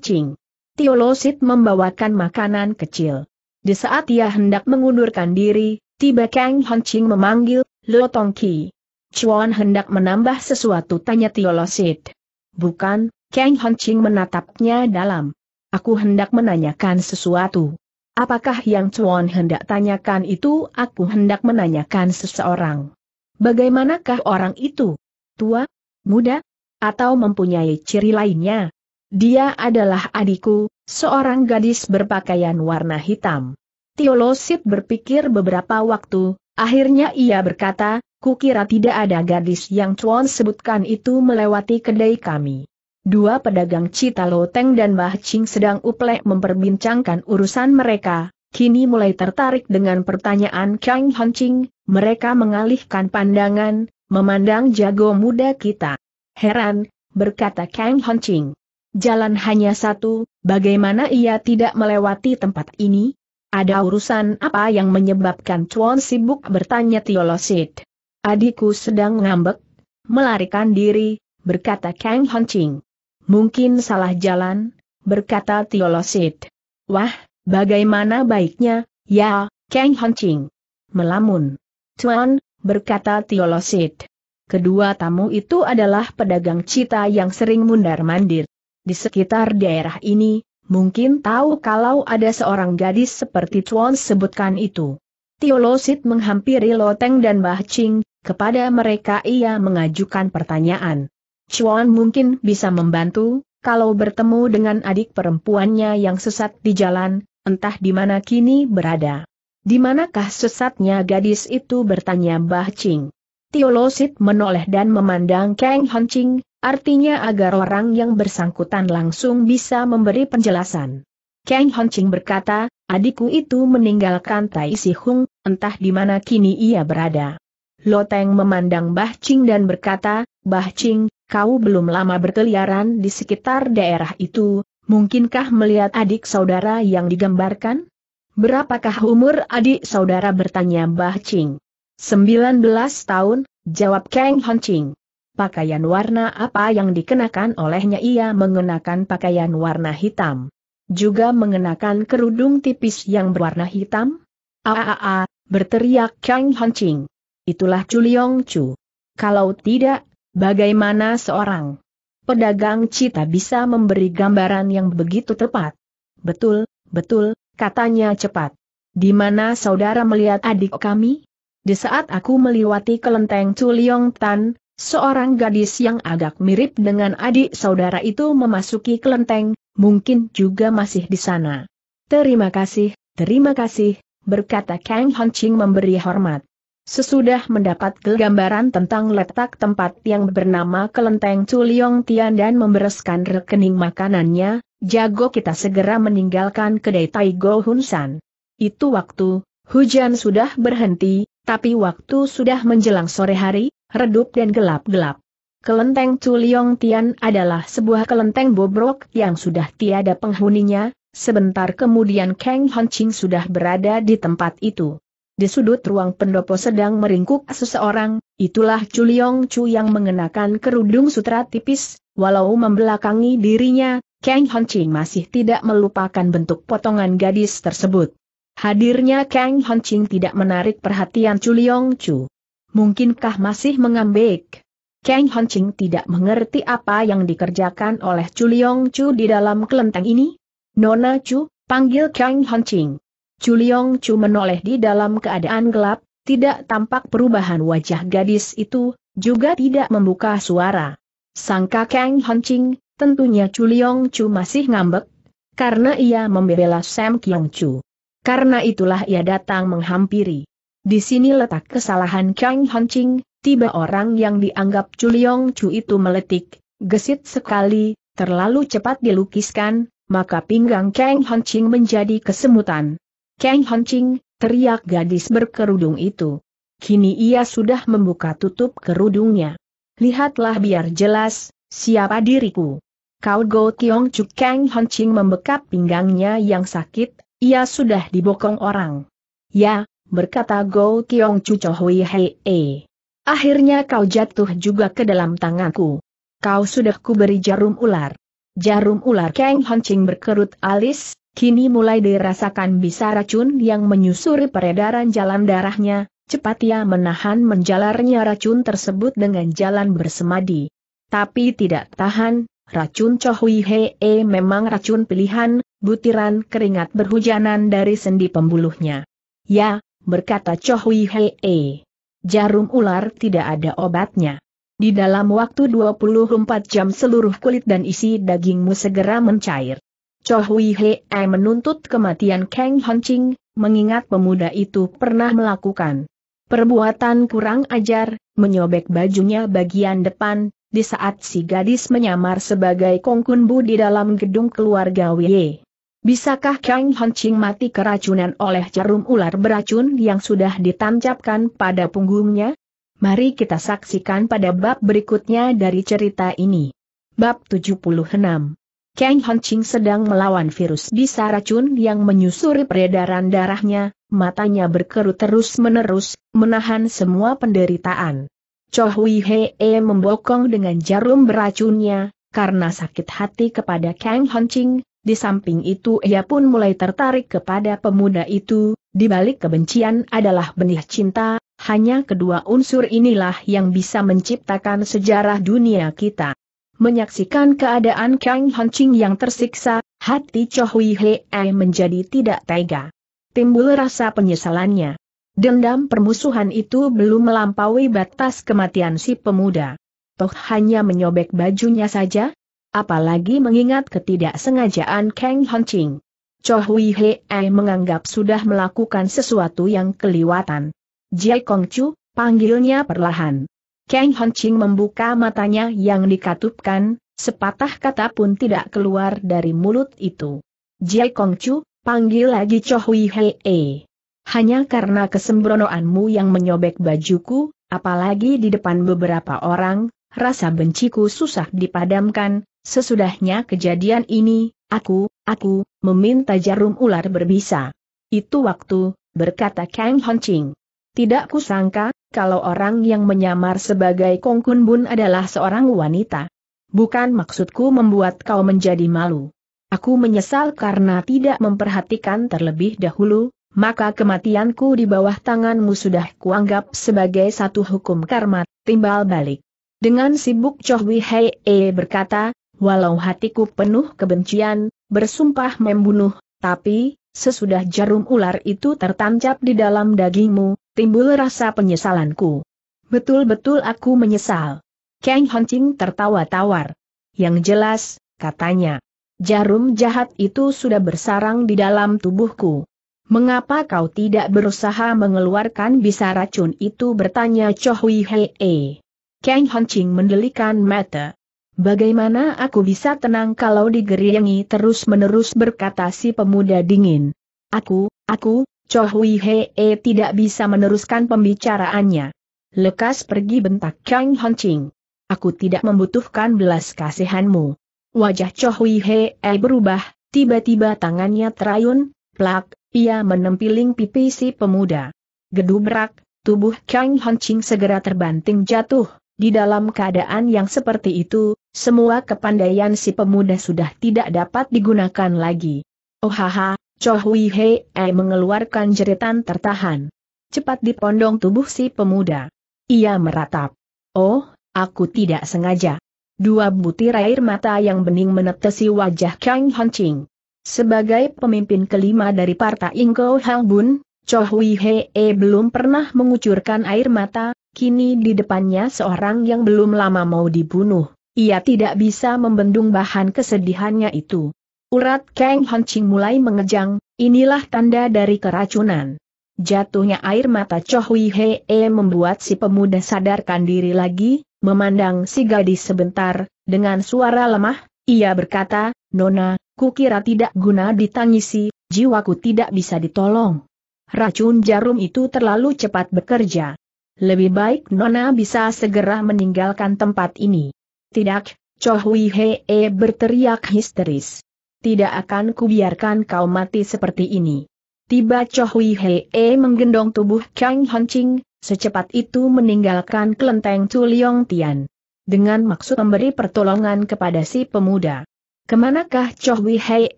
Ching. Tiolosit membawakan makanan kecil. Di saat ia hendak mengundurkan diri, tiba Kang Ching memanggil, Lo Tongki. Chuan hendak menambah sesuatu tanya Tiolosit. Bukan, Kang Ching menatapnya dalam. Aku hendak menanyakan sesuatu. Apakah yang Chuan hendak tanyakan itu aku hendak menanyakan seseorang. Bagaimanakah orang itu? Tua? Muda? Atau mempunyai ciri lainnya? Dia adalah adikku, seorang gadis berpakaian warna hitam. Tiolosit berpikir beberapa waktu, Akhirnya ia berkata, kukira tidak ada gadis yang Chuan sebutkan itu melewati kedai kami. Dua pedagang Cita Loteng dan Bah Ching sedang uplek memperbincangkan urusan mereka, kini mulai tertarik dengan pertanyaan Kang Ching. mereka mengalihkan pandangan, memandang jago muda kita. Heran, berkata Kang Ching. Jalan hanya satu, bagaimana ia tidak melewati tempat ini? Ada urusan apa yang menyebabkan Chuan sibuk bertanya Tiolosit? Adikku sedang ngambek, melarikan diri, berkata Kang Ching. Mungkin salah jalan, berkata Tiolosit. Wah, bagaimana baiknya, ya, Kang Ching. Melamun. Tuan, berkata Tiolosit. Kedua tamu itu adalah pedagang cita yang sering mundar-mandir. Di sekitar daerah ini, mungkin tahu kalau ada seorang gadis seperti Chuan sebutkan itu. Tiolosit menghampiri Loteng dan Bah Ching, kepada mereka ia mengajukan pertanyaan. Chuan mungkin bisa membantu, kalau bertemu dengan adik perempuannya yang sesat di jalan, entah di mana kini berada. Di manakah sesatnya gadis itu bertanya Bah Ching. Tiolosit menoleh dan memandang Kang Han Ching, Artinya agar orang yang bersangkutan langsung bisa memberi penjelasan. Kang Ching berkata, adikku itu meninggalkan Tai Si Hung, entah di mana kini ia berada. Loteng memandang Bah Ching dan berkata, Bah Ching, kau belum lama berkeliaran di sekitar daerah itu, mungkinkah melihat adik saudara yang digambarkan? Berapakah umur adik saudara bertanya Bah Ching? 19 tahun, jawab Kang Ching pakaian warna apa yang dikenakan olehnya ia mengenakan pakaian warna hitam. Juga mengenakan kerudung tipis yang berwarna hitam? Aaaa, berteriak Kang Hancing. Itulah Chuliong Chu. Kalau tidak, bagaimana seorang pedagang cita bisa memberi gambaran yang begitu tepat? Betul, betul, katanya cepat. Di mana saudara melihat adik kami? Di saat aku melewati kelenteng Culiong Tan, seorang gadis yang agak mirip dengan adik saudara itu memasuki kelenteng, mungkin juga masih di sana. Terima kasih, terima kasih, berkata Kang Honching memberi hormat. Sesudah mendapat gambaran tentang letak tempat yang bernama Kelenteng Culiong Tian dan membereskan rekening makanannya, jago kita segera meninggalkan kedai Taigo Hunsan. Itu waktu, hujan sudah berhenti, tapi waktu sudah menjelang sore hari, redup dan gelap-gelap. Kelenteng Culiong Tian adalah sebuah kelenteng bobrok yang sudah tiada penghuninya, sebentar kemudian Kang Honching sudah berada di tempat itu. Di sudut ruang pendopo sedang meringkuk seseorang, itulah Chuliong Chu yang mengenakan kerudung sutra tipis, walau membelakangi dirinya, Kang Honching masih tidak melupakan bentuk potongan gadis tersebut. Hadirnya Kang Honching tidak menarik perhatian Chuliong Chu. Mungkinkah masih mengambek? Kang Honching tidak mengerti apa yang dikerjakan oleh Chuliong Chu di dalam kelenteng ini. Nona Chu, panggil Kang Honching. Chuliong Chu menoleh di dalam keadaan gelap, tidak tampak perubahan wajah gadis itu, juga tidak membuka suara. Sangka Kang Honching, tentunya Chuliong Chu masih ngambek, karena ia membela Sam Kyong Chu. Karena itulah ia datang menghampiri. Di sini letak kesalahan Kang Honching, tiba orang yang dianggap Chuliong Chu itu meletik, gesit sekali, terlalu cepat dilukiskan, maka pinggang Kang Honching menjadi kesemutan. Kang Honching, teriak gadis berkerudung itu. Kini ia sudah membuka tutup kerudungnya. Lihatlah biar jelas, siapa diriku. Kau Go Kiong Chuk Kang Honching membekap pinggangnya yang sakit, ia sudah dibokong orang. Ya, berkata Go Kiong Chu Chohui Hei E. Akhirnya kau jatuh juga ke dalam tanganku. Kau sudah kuberi jarum ular. Jarum ular Kang Honching berkerut alis, Kini mulai dirasakan bisa racun yang menyusuri peredaran jalan darahnya, cepat ia menahan menjalarnya racun tersebut dengan jalan bersemadi. Tapi tidak tahan, racun Chohui Hee memang racun pilihan, butiran keringat berhujanan dari sendi pembuluhnya. Ya, berkata Chohui Hee. Jarum ular tidak ada obatnya. Di dalam waktu 24 jam seluruh kulit dan isi dagingmu segera mencair. Cho Hui Hei menuntut kematian Kang Honching, mengingat pemuda itu pernah melakukan perbuatan kurang ajar, menyobek bajunya bagian depan, di saat si gadis menyamar sebagai kongkunbu di dalam gedung keluarga Wei. Bisakah Kang Honching mati keracunan oleh jarum ular beracun yang sudah ditancapkan pada punggungnya? Mari kita saksikan pada bab berikutnya dari cerita ini. Bab 76 Kang Honching sedang melawan virus bisa racun yang menyusuri peredaran darahnya, matanya berkerut terus-menerus, menahan semua penderitaan. Cho Hui Hee membokong dengan jarum beracunnya, karena sakit hati kepada Kang Honching, di samping itu ia pun mulai tertarik kepada pemuda itu, di balik kebencian adalah benih cinta, hanya kedua unsur inilah yang bisa menciptakan sejarah dunia kita. Menyaksikan keadaan Kang Honching yang tersiksa, hati Cho Hui Hei menjadi tidak tega. Timbul rasa penyesalannya. Dendam permusuhan itu belum melampaui batas kematian si pemuda. Toh hanya menyobek bajunya saja? Apalagi mengingat ketidaksengajaan Kang Honching. Cho Hui Hei menganggap sudah melakukan sesuatu yang keliwatan. Jai Kong Chu, panggilnya perlahan. Kang Honching membuka matanya yang dikatupkan, sepatah kata pun tidak keluar dari mulut itu. Jai Kongcu, panggil lagi Cho Hui Hei. Hanya karena kesembronoanmu yang menyobek bajuku, apalagi di depan beberapa orang, rasa benciku susah dipadamkan, sesudahnya kejadian ini, aku, aku, meminta jarum ular berbisa. Itu waktu, berkata Kang Honching. Tidak kusangka, kalau orang yang menyamar sebagai Kongkun Bun adalah seorang wanita. Bukan maksudku membuat kau menjadi malu. Aku menyesal karena tidak memperhatikan terlebih dahulu, maka kematianku di bawah tanganmu sudah kuanggap sebagai satu hukum karma, timbal balik. Dengan sibuk Choh Wei Hei e berkata, walau hatiku penuh kebencian, bersumpah membunuh, tapi, sesudah jarum ular itu tertancap di dalam dagingmu, timbul rasa penyesalanku. Betul-betul aku menyesal. Kang Honching tertawa tawar. Yang jelas, katanya, jarum jahat itu sudah bersarang di dalam tubuhku. Mengapa kau tidak berusaha mengeluarkan bisa racun itu bertanya Choh Hui Hei. Kang Ching mendelikan mata. Bagaimana aku bisa tenang kalau digeriangi terus-menerus berkata si pemuda dingin. Aku, aku, Choh Hui Hei tidak bisa meneruskan pembicaraannya. Lekas pergi bentak Kang Ching. Aku tidak membutuhkan belas kasihanmu. Wajah Choh Hui Hei berubah, tiba-tiba tangannya terayun, plak, ia menempiling pipi si pemuda. Gedubrak, tubuh Kang Ching segera terbanting jatuh. Di dalam keadaan yang seperti itu, semua kepandaian si pemuda sudah tidak dapat digunakan lagi. Oh haha, Hui Hei mengeluarkan jeritan tertahan. Cepat dipondong tubuh si pemuda. Ia meratap. Oh, aku tidak sengaja. Dua butir air mata yang bening menetesi wajah Kang Ching. Sebagai pemimpin kelima dari Partai Ingko Hang Bun, Cho Hui Hee belum pernah mengucurkan air mata, kini di depannya seorang yang belum lama mau dibunuh. Ia tidak bisa membendung bahan kesedihannya itu. Urat Kang Ching mulai mengejang, inilah tanda dari keracunan. Jatuhnya air mata Cho Hui Hee membuat si pemuda sadarkan diri lagi, memandang si gadis sebentar, dengan suara lemah, ia berkata, Nona, kukira tidak guna ditangisi, jiwaku tidak bisa ditolong. Racun jarum itu terlalu cepat bekerja. Lebih baik Nona bisa segera meninggalkan tempat ini. Tidak, Cho Hui Hee berteriak histeris. Tidak akan kubiarkan kau mati seperti ini. Tiba Cho Hui Hee menggendong tubuh Kang Ching, secepat itu meninggalkan kelenteng Tu Leong Tian. Dengan maksud memberi pertolongan kepada si pemuda. Ke manakah Choh Wei Hei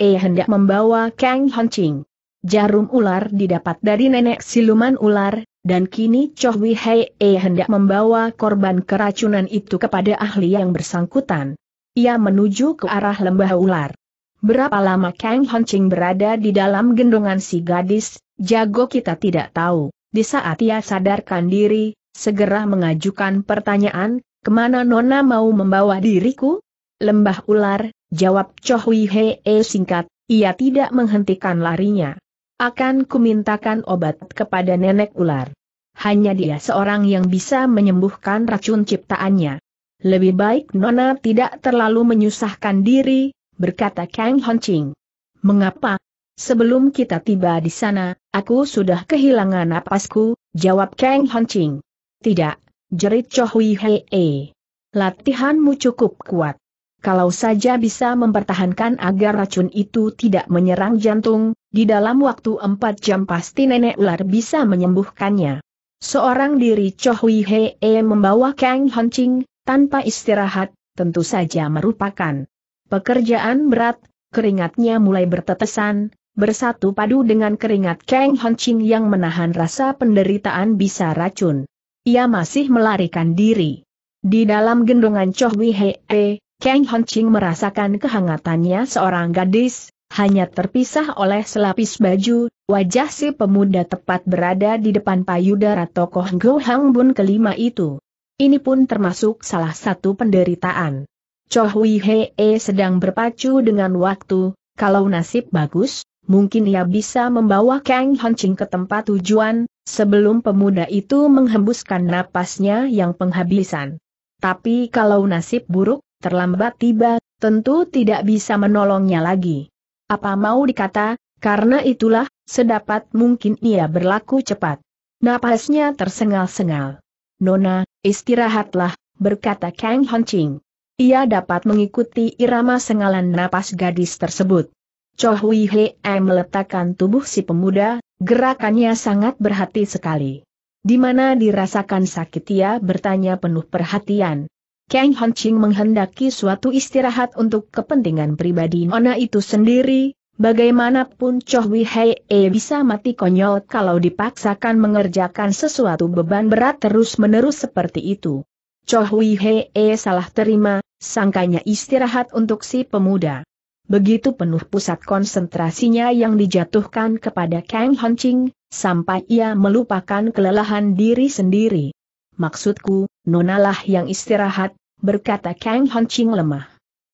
hendak membawa Kang Ching? Jarum ular didapat dari nenek siluman ular, dan kini Choh Wei Hei hendak membawa korban keracunan itu kepada ahli yang bersangkutan. Ia menuju ke arah lembah ular. Berapa lama Kang Ching berada di dalam gendongan si gadis, jago kita tidak tahu. Di saat ia sadarkan diri, segera mengajukan pertanyaan, ke mana Nona mau membawa diriku? Lembah ular, Jawab Cho Hui Hee singkat, ia tidak menghentikan larinya. Akan kumintakan obat kepada nenek ular. Hanya dia seorang yang bisa menyembuhkan racun ciptaannya. Lebih baik Nona tidak terlalu menyusahkan diri, berkata Kang Ching. Mengapa? Sebelum kita tiba di sana, aku sudah kehilangan napasku, jawab Kang Ching. Tidak, jerit Cho Hui Hee. Latihanmu cukup kuat kalau saja bisa mempertahankan agar racun itu tidak menyerang jantung, di dalam waktu empat jam pasti nenek ular bisa menyembuhkannya. Seorang diri Cho Hui Hee membawa Kang Ching, tanpa istirahat, tentu saja merupakan pekerjaan berat, keringatnya mulai bertetesan, bersatu padu dengan keringat Kang Ching yang menahan rasa penderitaan bisa racun. Ia masih melarikan diri. Di dalam gendongan Cho Hui Hee, Kang Ching merasakan kehangatannya seorang gadis, hanya terpisah oleh selapis baju, wajah si pemuda tepat berada di depan payudara tokoh Go Hang Bun kelima itu. Ini pun termasuk salah satu penderitaan. Cho Hui Hee sedang berpacu dengan waktu, kalau nasib bagus, mungkin ia bisa membawa Kang Ching ke tempat tujuan, sebelum pemuda itu menghembuskan napasnya yang penghabisan. Tapi kalau nasib buruk, terlambat tiba, tentu tidak bisa menolongnya lagi. Apa mau dikata, karena itulah, sedapat mungkin ia berlaku cepat. Napasnya tersengal-sengal. Nona, istirahatlah, berkata Kang Ching. Ia dapat mengikuti irama sengalan napas gadis tersebut. Cho Hui Hei meletakkan tubuh si pemuda, gerakannya sangat berhati sekali. Di mana dirasakan sakit ia bertanya penuh perhatian. Kang Ching menghendaki suatu istirahat untuk kepentingan pribadi Nona itu sendiri, Bagaimanapun Choh Hei bisa mati konyol kalau dipaksakan mengerjakan sesuatu beban berat terus-menerus seperti itu. Choh Hei salah terima, sangkanya istirahat untuk si pemuda. Begitu penuh pusat konsentrasinya yang dijatuhkan kepada Kang Ching, sampai ia melupakan kelelahan diri sendiri. Maksudku, nonalah yang istirahat, berkata Kang Ching lemah.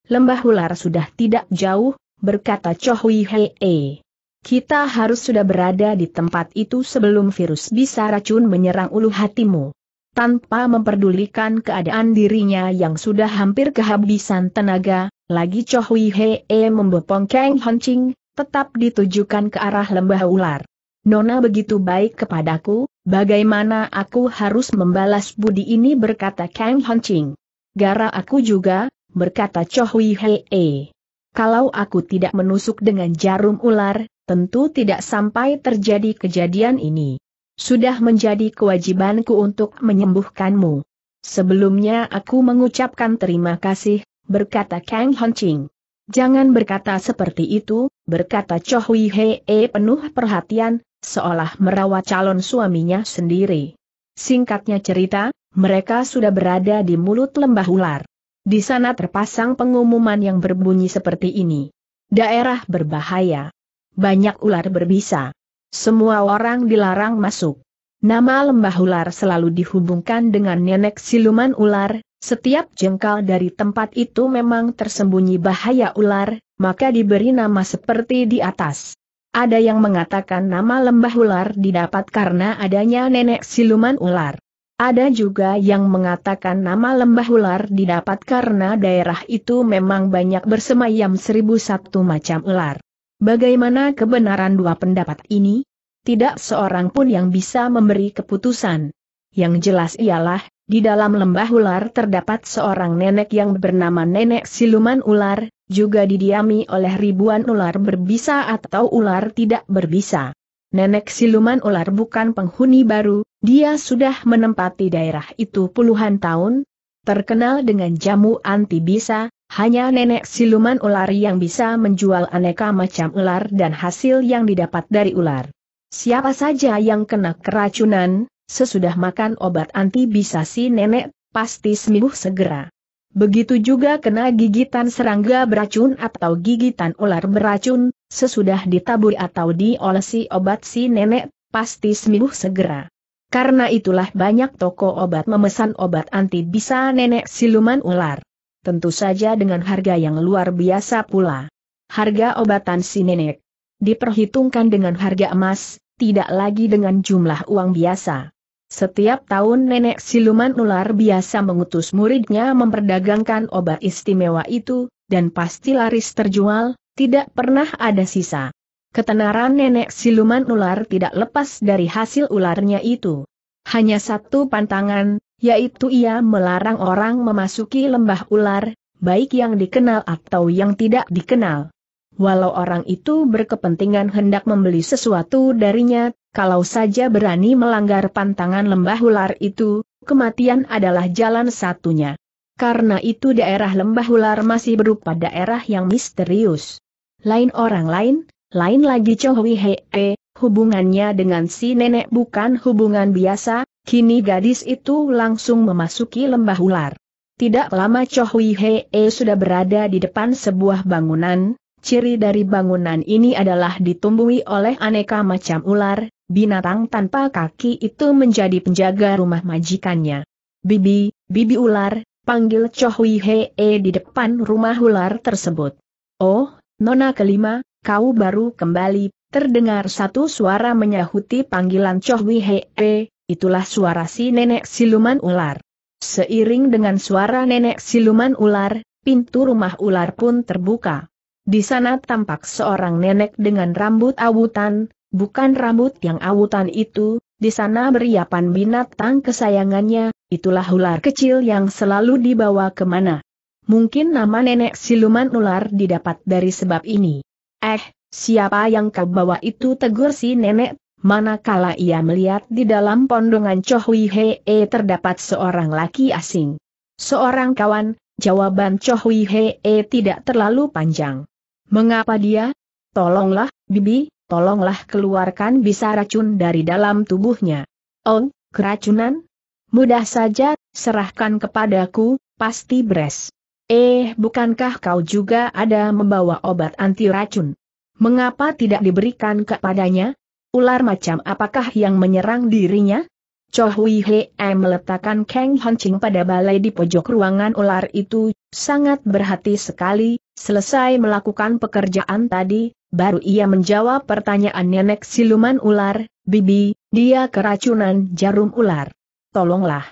Lembah ular sudah tidak jauh, berkata Choh Wei Hei. Kita harus sudah berada di tempat itu sebelum virus bisa racun menyerang ulu hatimu. Tanpa memperdulikan keadaan dirinya yang sudah hampir kehabisan tenaga, lagi Choh Wei Hee membopong Kang Ching, tetap ditujukan ke arah lembah ular. Nona begitu baik kepadaku, bagaimana aku harus membalas budi ini berkata Kang Ching. Gara aku juga, berkata Choh Wei Hee. Kalau aku tidak menusuk dengan jarum ular, tentu tidak sampai terjadi kejadian ini. Sudah menjadi kewajibanku untuk menyembuhkanmu. Sebelumnya aku mengucapkan terima kasih, berkata Kang Ching. Jangan berkata seperti itu, berkata Choh Wei Hee penuh perhatian, seolah merawat calon suaminya sendiri. Singkatnya cerita, mereka sudah berada di mulut lembah ular. Di sana terpasang pengumuman yang berbunyi seperti ini. Daerah berbahaya. Banyak ular berbisa. Semua orang dilarang masuk. Nama lembah ular selalu dihubungkan dengan nenek siluman ular, setiap jengkal dari tempat itu memang tersembunyi bahaya ular, maka diberi nama seperti di atas. Ada yang mengatakan nama lembah ular didapat karena adanya nenek siluman ular. Ada juga yang mengatakan nama lembah ular didapat karena daerah itu memang banyak bersemayam seribu satu macam ular. Bagaimana kebenaran dua pendapat ini? Tidak seorang pun yang bisa memberi keputusan. Yang jelas ialah, di dalam lembah ular terdapat seorang nenek yang bernama nenek siluman ular, juga didiami oleh ribuan ular berbisa atau ular tidak berbisa. Nenek siluman ular bukan penghuni baru, dia sudah menempati daerah itu puluhan tahun, terkenal dengan jamu anti bisa, hanya nenek siluman ular yang bisa menjual aneka macam ular dan hasil yang didapat dari ular. Siapa saja yang kena keracunan, sesudah makan obat anti bisa si nenek, pasti sembuh segera. Begitu juga kena gigitan serangga beracun atau gigitan ular beracun, sesudah ditaburi atau diolesi obat si nenek, pasti sembuh segera. Karena itulah banyak toko obat memesan obat anti bisa nenek siluman ular. Tentu saja dengan harga yang luar biasa pula. Harga obatan si nenek diperhitungkan dengan harga emas, tidak lagi dengan jumlah uang biasa. Setiap tahun nenek siluman ular biasa mengutus muridnya memperdagangkan obat istimewa itu, dan pasti laris terjual, tidak pernah ada sisa. Ketenaran nenek siluman ular tidak lepas dari hasil ularnya itu. Hanya satu pantangan, yaitu ia melarang orang memasuki lembah ular, baik yang dikenal atau yang tidak dikenal. Walau orang itu berkepentingan hendak membeli sesuatu darinya, kalau saja berani melanggar pantangan lembah ular itu, kematian adalah jalan satunya. Karena itu daerah lembah ular masih berupa daerah yang misterius. Lain orang lain, lain lagi Chow Hee, hubungannya dengan si nenek bukan hubungan biasa, kini gadis itu langsung memasuki lembah ular. Tidak lama Chow Hee sudah berada di depan sebuah bangunan, ciri dari bangunan ini adalah ditumbuhi oleh aneka macam ular, binatang tanpa kaki itu menjadi penjaga rumah majikannya. Bibi, bibi ular, panggil Choh Wei Hee di depan rumah ular tersebut. Oh, nona kelima, kau baru kembali, terdengar satu suara menyahuti panggilan Choh Wei Hee, itulah suara si nenek siluman ular. Seiring dengan suara nenek siluman ular, pintu rumah ular pun terbuka. Di sana tampak seorang nenek dengan rambut awutan, Bukan rambut yang awutan itu, di sana beriapan binatang kesayangannya, itulah ular kecil yang selalu dibawa ke mana. Mungkin nama nenek siluman ular didapat dari sebab ini. Eh, siapa yang kau bawa itu tegur si nenek, manakala ia melihat di dalam pondongan Chohui Hee terdapat seorang laki asing. Seorang kawan, jawaban Chohui Hee tidak terlalu panjang. Mengapa dia? Tolonglah, Bibi, tolonglah keluarkan bisa racun dari dalam tubuhnya. Oh, keracunan? Mudah saja, serahkan kepadaku, pasti beres. Eh, bukankah kau juga ada membawa obat anti racun? Mengapa tidak diberikan kepadanya? Ular macam apakah yang menyerang dirinya? Cho Hui meletakkan Kang Hancing pada balai di pojok ruangan ular itu, sangat berhati sekali, selesai melakukan pekerjaan tadi, baru ia menjawab pertanyaan nenek siluman ular, Bibi, dia keracunan jarum ular. Tolonglah.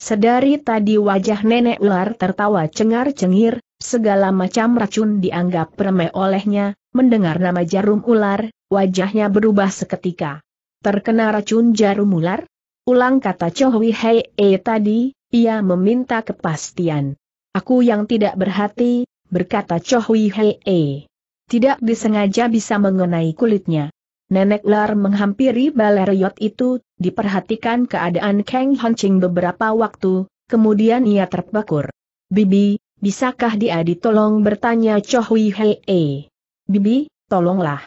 Sedari tadi wajah nenek ular tertawa cengar-cengir, segala macam racun dianggap remeh olehnya, mendengar nama jarum ular, wajahnya berubah seketika. Terkena racun jarum ular? Ulang kata Chowi Hei E tadi, ia meminta kepastian. Aku yang tidak berhati, berkata Chowi Hei E. Tidak disengaja bisa mengenai kulitnya. Nenek ular menghampiri baleriot itu, diperhatikan keadaan Kang Hancing beberapa waktu, kemudian ia terpekur. Bibi, bisakah dia ditolong bertanya Chowi Hei E? Bibi, tolonglah.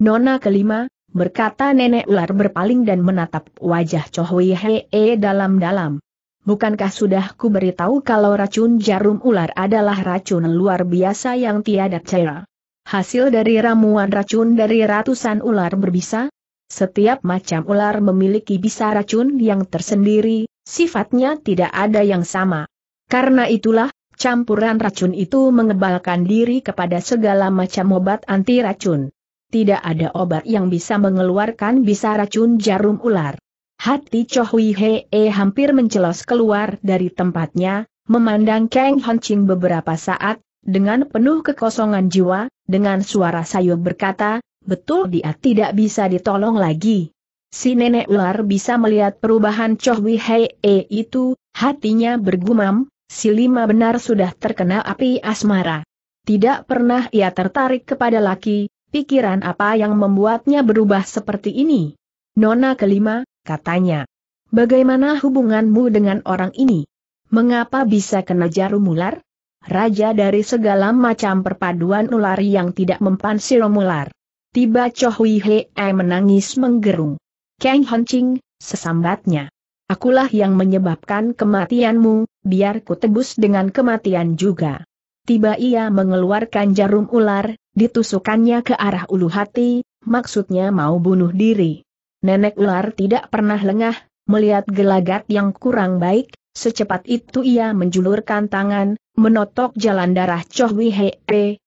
Nona kelima, berkata nenek ular berpaling dan menatap wajah Chohui Hee dalam-dalam. Bukankah sudah ku beritahu kalau racun jarum ular adalah racun luar biasa yang tiada cara? Hasil dari ramuan racun dari ratusan ular berbisa? Setiap macam ular memiliki bisa racun yang tersendiri, sifatnya tidak ada yang sama. Karena itulah, campuran racun itu mengebalkan diri kepada segala macam obat anti racun tidak ada obat yang bisa mengeluarkan bisa racun jarum ular. Hati Chohui Hee hampir mencelos keluar dari tempatnya, memandang Kang Hancing beberapa saat, dengan penuh kekosongan jiwa, dengan suara sayu berkata, betul dia tidak bisa ditolong lagi. Si nenek ular bisa melihat perubahan Chohui Hee itu, hatinya bergumam, si lima benar sudah terkena api asmara. Tidak pernah ia tertarik kepada laki, Pikiran apa yang membuatnya berubah seperti ini? Nona kelima, katanya. Bagaimana hubunganmu dengan orang ini? Mengapa bisa kena jarum ular? Raja dari segala macam perpaduan ular yang tidak mempan sirom ular. Tiba Chohui He menangis menggerung. Kang Hancing, sesambatnya. Akulah yang menyebabkan kematianmu, biar ku tebus dengan kematian juga. Tiba ia mengeluarkan jarum ular, Ditusukannya ke arah ulu hati, maksudnya mau bunuh diri. Nenek ular tidak pernah lengah, melihat gelagat yang kurang baik, secepat itu ia menjulurkan tangan, menotok jalan darah Choh Wei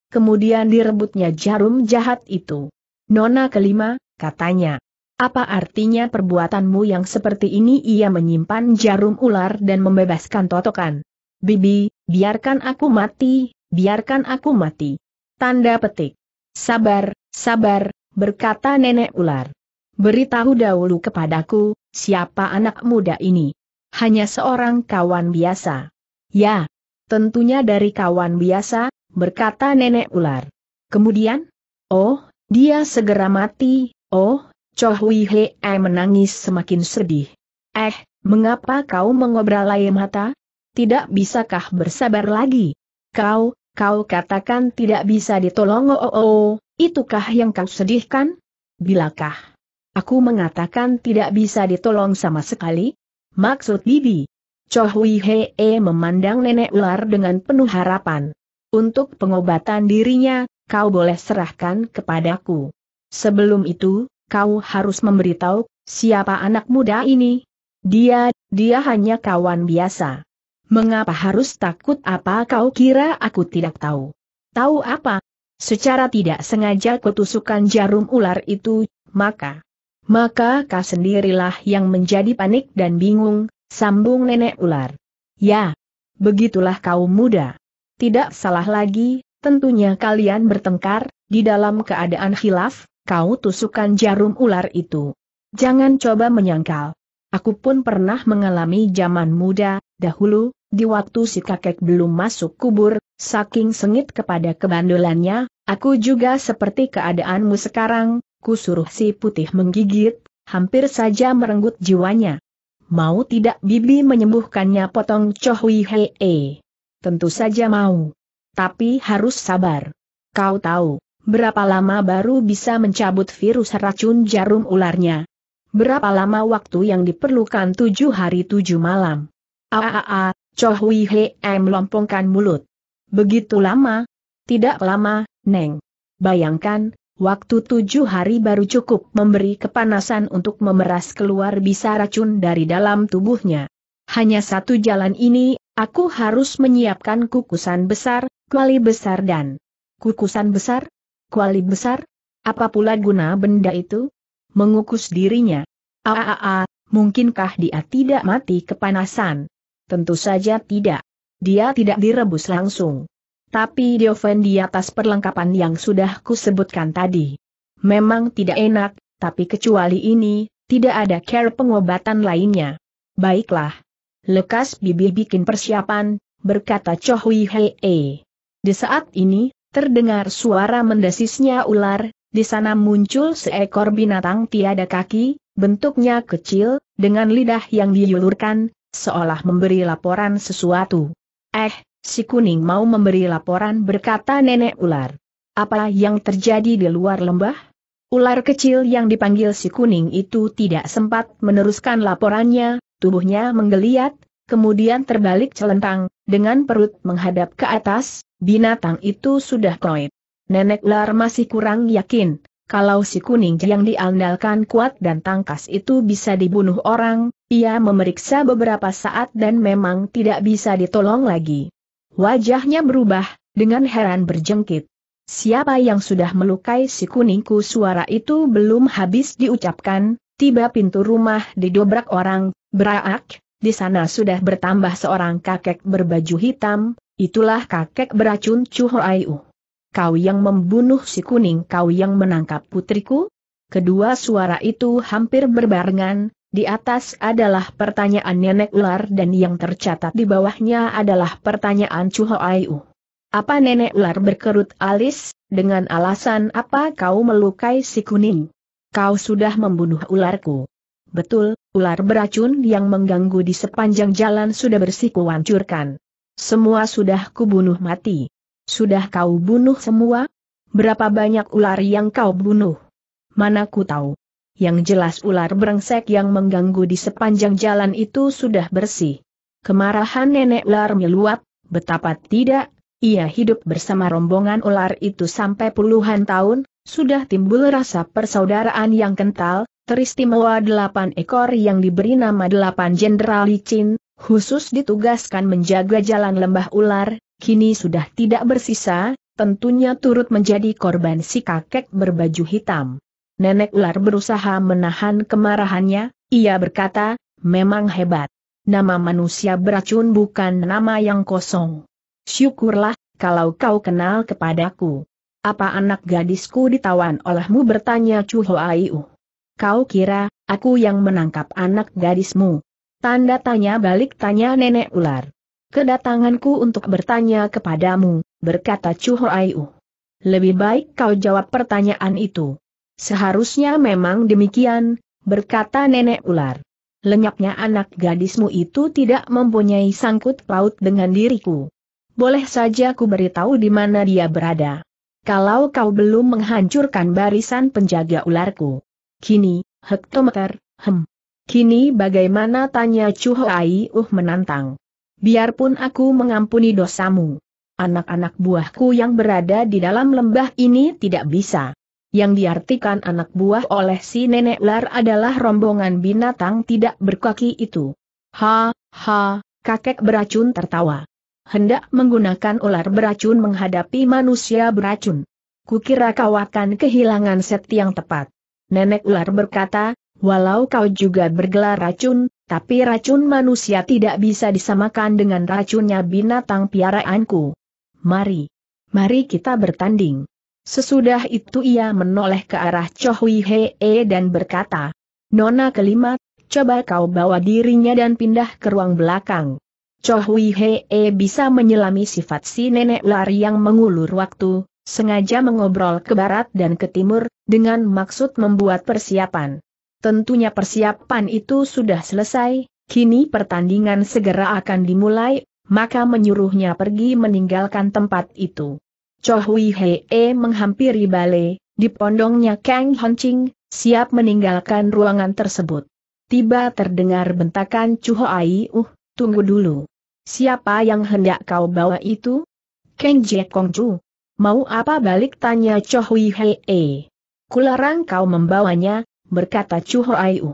kemudian direbutnya jarum jahat itu. Nona kelima, katanya. Apa artinya perbuatanmu yang seperti ini ia menyimpan jarum ular dan membebaskan totokan? Bibi, biarkan aku mati, biarkan aku mati. Tanda petik. Sabar, sabar, berkata nenek ular. Beritahu dahulu kepadaku, siapa anak muda ini? Hanya seorang kawan biasa. Ya, tentunya dari kawan biasa, berkata nenek ular. Kemudian? Oh, dia segera mati, oh, Choh Wei He menangis semakin sedih. Eh, mengapa kau mengobrol mata? Tidak bisakah bersabar lagi? Kau, kau katakan tidak bisa ditolong oh, oh, oh, itukah yang kau sedihkan? Bilakah? Aku mengatakan tidak bisa ditolong sama sekali? Maksud Bibi? Choh Wei Hee memandang nenek ular dengan penuh harapan. Untuk pengobatan dirinya, kau boleh serahkan kepadaku. Sebelum itu, kau harus memberitahu, siapa anak muda ini? Dia, dia hanya kawan biasa. Mengapa harus takut apa kau kira aku tidak tahu? Tahu apa? Secara tidak sengaja kutusukan jarum ular itu, maka... Maka kau sendirilah yang menjadi panik dan bingung, sambung nenek ular. Ya, begitulah kau muda. Tidak salah lagi, tentunya kalian bertengkar, di dalam keadaan khilaf, kau tusukan jarum ular itu. Jangan coba menyangkal. Aku pun pernah mengalami zaman muda, dahulu, di waktu si kakek belum masuk kubur, saking sengit kepada kebandolannya, aku juga seperti keadaanmu sekarang, ku suruh si putih menggigit, hampir saja merenggut jiwanya. Mau tidak bibi menyembuhkannya potong Chohui Hee? Tentu saja mau. Tapi harus sabar. Kau tahu, Berapa lama baru bisa mencabut virus racun jarum ularnya? Berapa lama waktu yang diperlukan tujuh hari tujuh malam? Aa, Choh Hui He melompongkan mulut. Begitu lama? Tidak lama, Neng. Bayangkan, waktu tujuh hari baru cukup memberi kepanasan untuk memeras keluar bisa racun dari dalam tubuhnya. Hanya satu jalan ini, aku harus menyiapkan kukusan besar, kuali besar dan kukusan besar? kuali besar? Apa pula guna benda itu? Mengukus dirinya. Aa, mungkinkah dia tidak mati kepanasan? Tentu saja tidak. Dia tidak direbus langsung. Tapi dioven di atas perlengkapan yang sudah kusebutkan tadi. Memang tidak enak, tapi kecuali ini, tidak ada care pengobatan lainnya. Baiklah. Lekas bibi bikin persiapan, berkata Chohui Hei. Di saat ini, Terdengar suara mendesisnya ular, di sana muncul seekor binatang tiada kaki, bentuknya kecil, dengan lidah yang diulurkan, seolah memberi laporan sesuatu. Eh, si kuning mau memberi laporan berkata nenek ular. Apa yang terjadi di luar lembah? Ular kecil yang dipanggil si kuning itu tidak sempat meneruskan laporannya, tubuhnya menggeliat, kemudian terbalik celentang, dengan perut menghadap ke atas, binatang itu sudah koit. Nenek ular masih kurang yakin, kalau si kuning yang diandalkan kuat dan tangkas itu bisa dibunuh orang, ia memeriksa beberapa saat dan memang tidak bisa ditolong lagi. Wajahnya berubah, dengan heran berjengkit. Siapa yang sudah melukai si kuningku suara itu belum habis diucapkan, tiba pintu rumah didobrak orang, beraak, di sana sudah bertambah seorang kakek berbaju hitam, Itulah kakek beracun Chu Hoaiu. Kau yang membunuh si kuning kau yang menangkap putriku? Kedua suara itu hampir berbarengan, di atas adalah pertanyaan nenek ular dan yang tercatat di bawahnya adalah pertanyaan Chu. Apa nenek ular berkerut alis, dengan alasan apa kau melukai si kuning? Kau sudah membunuh ularku. Betul, ular beracun yang mengganggu di sepanjang jalan sudah bersih kuhancurkan. Semua sudah kubunuh mati. Sudah kau bunuh semua? Berapa banyak ular yang kau bunuh? Mana ku tahu. Yang jelas ular brengsek yang mengganggu di sepanjang jalan itu sudah bersih. Kemarahan nenek ular meluap, betapa tidak, ia hidup bersama rombongan ular itu sampai puluhan tahun, sudah timbul rasa persaudaraan yang kental, teristimewa delapan ekor yang diberi nama delapan jenderal licin, khusus ditugaskan menjaga jalan lembah ular, kini sudah tidak bersisa, tentunya turut menjadi korban si kakek berbaju hitam. Nenek ular berusaha menahan kemarahannya, ia berkata, memang hebat. Nama manusia beracun bukan nama yang kosong. Syukurlah, kalau kau kenal kepadaku. Apa anak gadisku ditawan olehmu bertanya Chu Hoaiu. Kau kira, aku yang menangkap anak gadismu. Tanda tanya balik tanya nenek ular. Kedatanganku untuk bertanya kepadamu, berkata Chu Hoaiu. Lebih baik kau jawab pertanyaan itu. Seharusnya memang demikian, berkata nenek ular. Lenyapnya anak gadismu itu tidak mempunyai sangkut paut dengan diriku. Boleh saja ku beritahu di mana dia berada. Kalau kau belum menghancurkan barisan penjaga ularku. Kini, hektometer, hem. Kini bagaimana tanya Chu Hai uh menantang. Biarpun aku mengampuni dosamu. Anak-anak buahku yang berada di dalam lembah ini tidak bisa. Yang diartikan anak buah oleh si nenek lar adalah rombongan binatang tidak berkaki itu. Ha, ha, kakek beracun tertawa. Hendak menggunakan ular beracun menghadapi manusia beracun. Kukira kau akan kehilangan set yang tepat. Nenek ular berkata, Walau kau juga bergelar racun, tapi racun manusia tidak bisa disamakan dengan racunnya binatang piaraanku. Mari. Mari kita bertanding. Sesudah itu ia menoleh ke arah Chohui Hee dan berkata, Nona kelima, coba kau bawa dirinya dan pindah ke ruang belakang. Chohui Hee bisa menyelami sifat si nenek ular yang mengulur waktu, sengaja mengobrol ke barat dan ke timur, dengan maksud membuat persiapan. Tentunya persiapan itu sudah selesai, kini pertandingan segera akan dimulai, maka menyuruhnya pergi meninggalkan tempat itu. Cho Hui Hee menghampiri balai, di pondongnya Kang Ching, siap meninggalkan ruangan tersebut. Tiba terdengar bentakan Chu Ai Uh, tunggu dulu. Siapa yang hendak kau bawa itu? Kang Jie Kong Chu. Mau apa balik tanya Cho Hui Hee. Kularang kau membawanya, berkata Chu Ai Uh.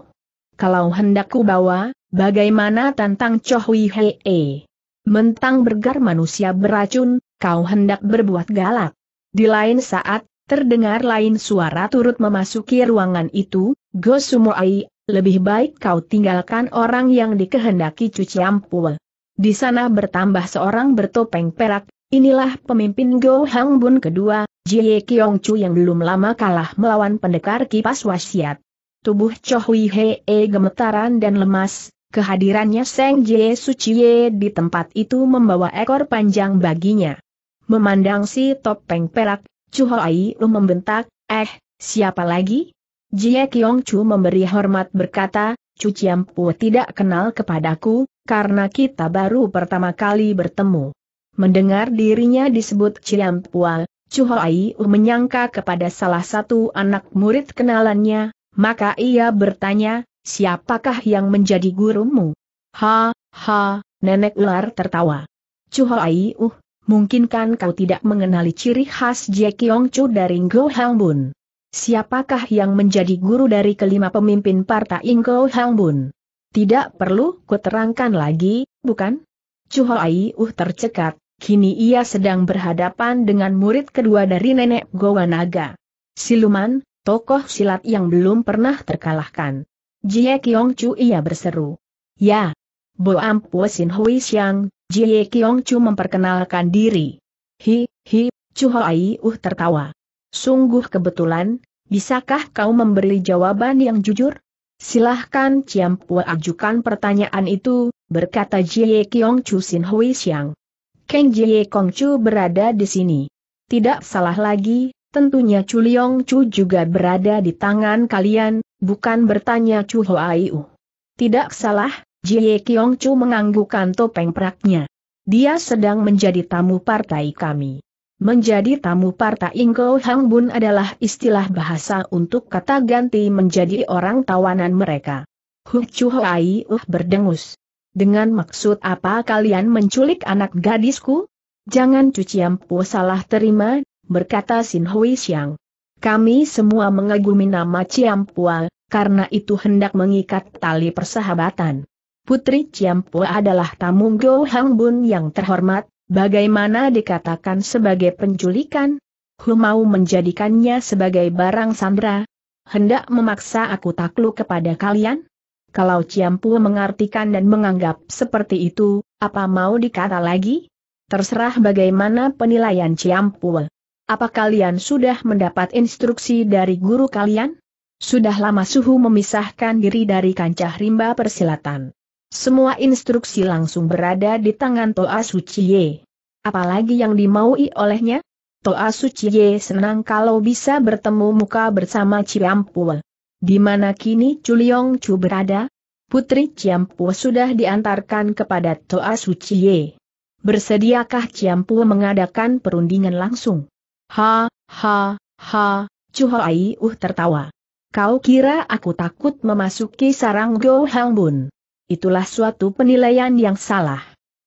Kalau hendak ku bawa, bagaimana tantang Cho Hui Hee? Mentang bergar manusia beracun, kau hendak berbuat galak. Di lain saat, terdengar lain suara turut memasuki ruangan itu, Go Sumoai, lebih baik kau tinggalkan orang yang dikehendaki cuci ampul. Di sana bertambah seorang bertopeng perak, inilah pemimpin Go Hang Bun kedua, Jie Kiong Chu yang belum lama kalah melawan pendekar kipas wasiat. Tubuh Chohui Hee gemetaran dan lemas, kehadirannya Seng Jie Sucie di tempat itu membawa ekor panjang baginya. Memandang si topeng perak, Chu Lu membentak, eh, siapa lagi? Jie Kiong Chu memberi hormat berkata, Chu Ciampu tidak kenal kepadaku, karena kita baru pertama kali bertemu. Mendengar dirinya disebut Ciampua, Chu Lu menyangka kepada salah satu anak murid kenalannya, maka ia bertanya, siapakah yang menjadi gurumu? Ha, ha, nenek ular tertawa. Chu Hoi Uh, mungkinkan kau tidak mengenali ciri khas Jie Kiong Chu dari Ngo Hang Bun? Siapakah yang menjadi guru dari kelima pemimpin partai Ngo Hang Bun? Tidak perlu kuterangkan lagi, bukan? Chu Hoi Uh tercekat, kini ia sedang berhadapan dengan murid kedua dari nenek Gowa Naga. Siluman, tokoh silat yang belum pernah terkalahkan. Jie Kiong Chu ia berseru. Ya. Bo Ampu Sin Hui Xiang, Jie Kiong Chu memperkenalkan diri. Hi, hi, Chu Hoi Uh tertawa. Sungguh kebetulan, bisakah kau memberi jawaban yang jujur? Silahkan Ciampu ajukan pertanyaan itu, berkata Jie Kiong Chu Sin Hui Xiang. Keng Jie Kong Chu berada di sini. Tidak salah lagi, tentunya Chu Liong Chu juga berada di tangan kalian, bukan bertanya Chu Hoaiu. Tidak salah, Jie Kiong Chu menganggukkan topeng peraknya. Dia sedang menjadi tamu partai kami. Menjadi tamu partai Ingko Hang Bun adalah istilah bahasa untuk kata ganti menjadi orang tawanan mereka. Hu Chu Hoai uh berdengus. Dengan maksud apa kalian menculik anak gadisku? Jangan cuciampu salah terima, berkata Sin Hui Xiang. Kami semua mengagumi nama Ciampua, karena itu hendak mengikat tali persahabatan. Putri Ciampu adalah tamu Go Hang Bun yang terhormat, bagaimana dikatakan sebagai penculikan? Hu mau menjadikannya sebagai barang sandra? Hendak memaksa aku takluk kepada kalian? Kalau Ciampu mengartikan dan menganggap seperti itu, apa mau dikata lagi? Terserah bagaimana penilaian Ciampu. Apa kalian sudah mendapat instruksi dari guru kalian? Sudah lama suhu memisahkan diri dari kancah rimba persilatan. Semua instruksi langsung berada di tangan Toa Suciye. Apalagi yang dimaui olehnya? Toa Suciye senang kalau bisa bertemu muka bersama Ciampu. Di mana kini Culiong Chu berada? Putri Ciampu sudah diantarkan kepada Toa Suciye. Bersediakah Ciampu mengadakan perundingan langsung? Ha, ha, ha, Chu Hai Uh tertawa. Kau kira aku takut memasuki sarang Go Hang Bun? itulah suatu penilaian yang salah.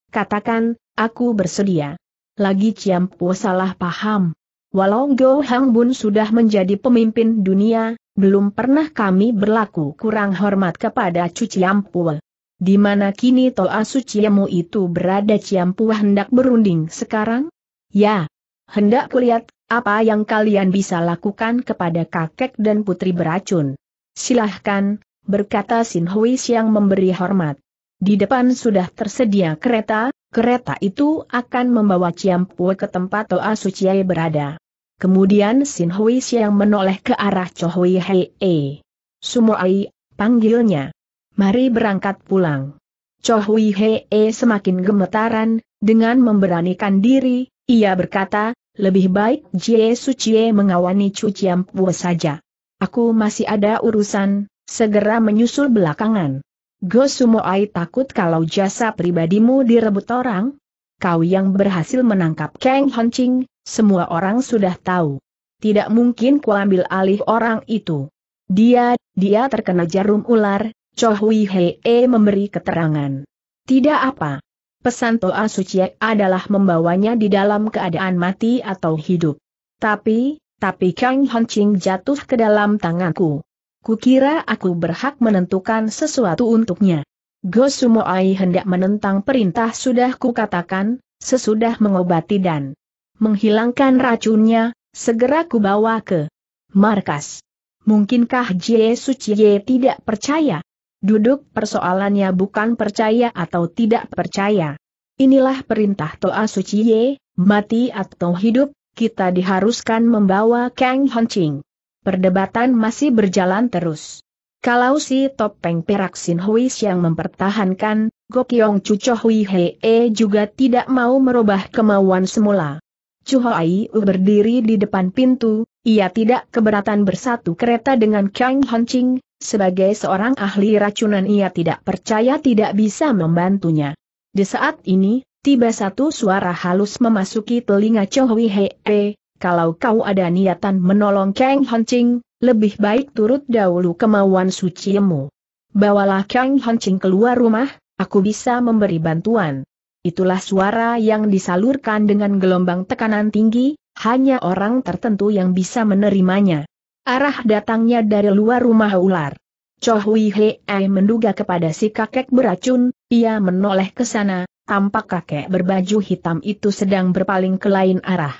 Katakan, aku bersedia. Lagi Ciampu salah paham. Walau Go Hang Bun sudah menjadi pemimpin dunia, belum pernah kami berlaku kurang hormat kepada Cu Ciampu. Di mana kini Toa Suciamu itu berada Ciampu hendak berunding sekarang? Ya. Hendak kulihat, apa yang kalian bisa lakukan kepada kakek dan putri beracun. Silahkan, berkata Sin Hui yang memberi hormat. Di depan sudah tersedia kereta, kereta itu akan membawa Ciampu ke tempat Toa Suciai berada. Kemudian Sin Hui yang menoleh ke arah Chohui Hei. Sumuai, panggilnya. Mari berangkat pulang. Chohui Hei semakin gemetaran, dengan memberanikan diri, ia berkata, lebih baik Jie Sucie mengawani Cu Ciampu saja. Aku masih ada urusan, segera menyusul belakangan. Go Sumoai takut kalau jasa pribadimu direbut orang? Kau yang berhasil menangkap Kang Honching, semua orang sudah tahu. Tidak mungkin kuambil alih orang itu. Dia, dia terkena jarum ular, Choh Hui Hee memberi keterangan. Tidak apa. Pesan Toa Suci adalah membawanya di dalam keadaan mati atau hidup. Tapi, tapi Kang Ching jatuh ke dalam tanganku. Kukira aku berhak menentukan sesuatu untuknya. Go Ai hendak menentang perintah sudah kukatakan, sesudah mengobati dan menghilangkan racunnya, segera kubawa ke markas. Mungkinkah Jie Suciye tidak percaya? Duduk persoalannya bukan percaya atau tidak percaya. Inilah perintah Toa Suciye, mati atau hidup, kita diharuskan membawa Kang Ching. Perdebatan masih berjalan terus. Kalau si topeng perak Sin Hui yang mempertahankan, Gokyong Cucoh Hui Hee juga tidak mau merubah kemauan semula. Chuhoi berdiri di depan pintu, ia tidak keberatan bersatu kereta dengan Kang Ching. sebagai seorang ahli racunan ia tidak percaya tidak bisa membantunya. Di saat ini, tiba satu suara halus memasuki telinga Chohui Hee, kalau kau ada niatan menolong Kang Hancing, lebih baik turut dahulu kemauan suciemu. Bawalah Kang Hancing keluar rumah, aku bisa memberi bantuan. Itulah suara yang disalurkan dengan gelombang tekanan tinggi, hanya orang tertentu yang bisa menerimanya. Arah datangnya dari luar rumah ular. Choh Hui Hei menduga kepada si kakek beracun, ia menoleh ke sana, tampak kakek berbaju hitam itu sedang berpaling ke lain arah.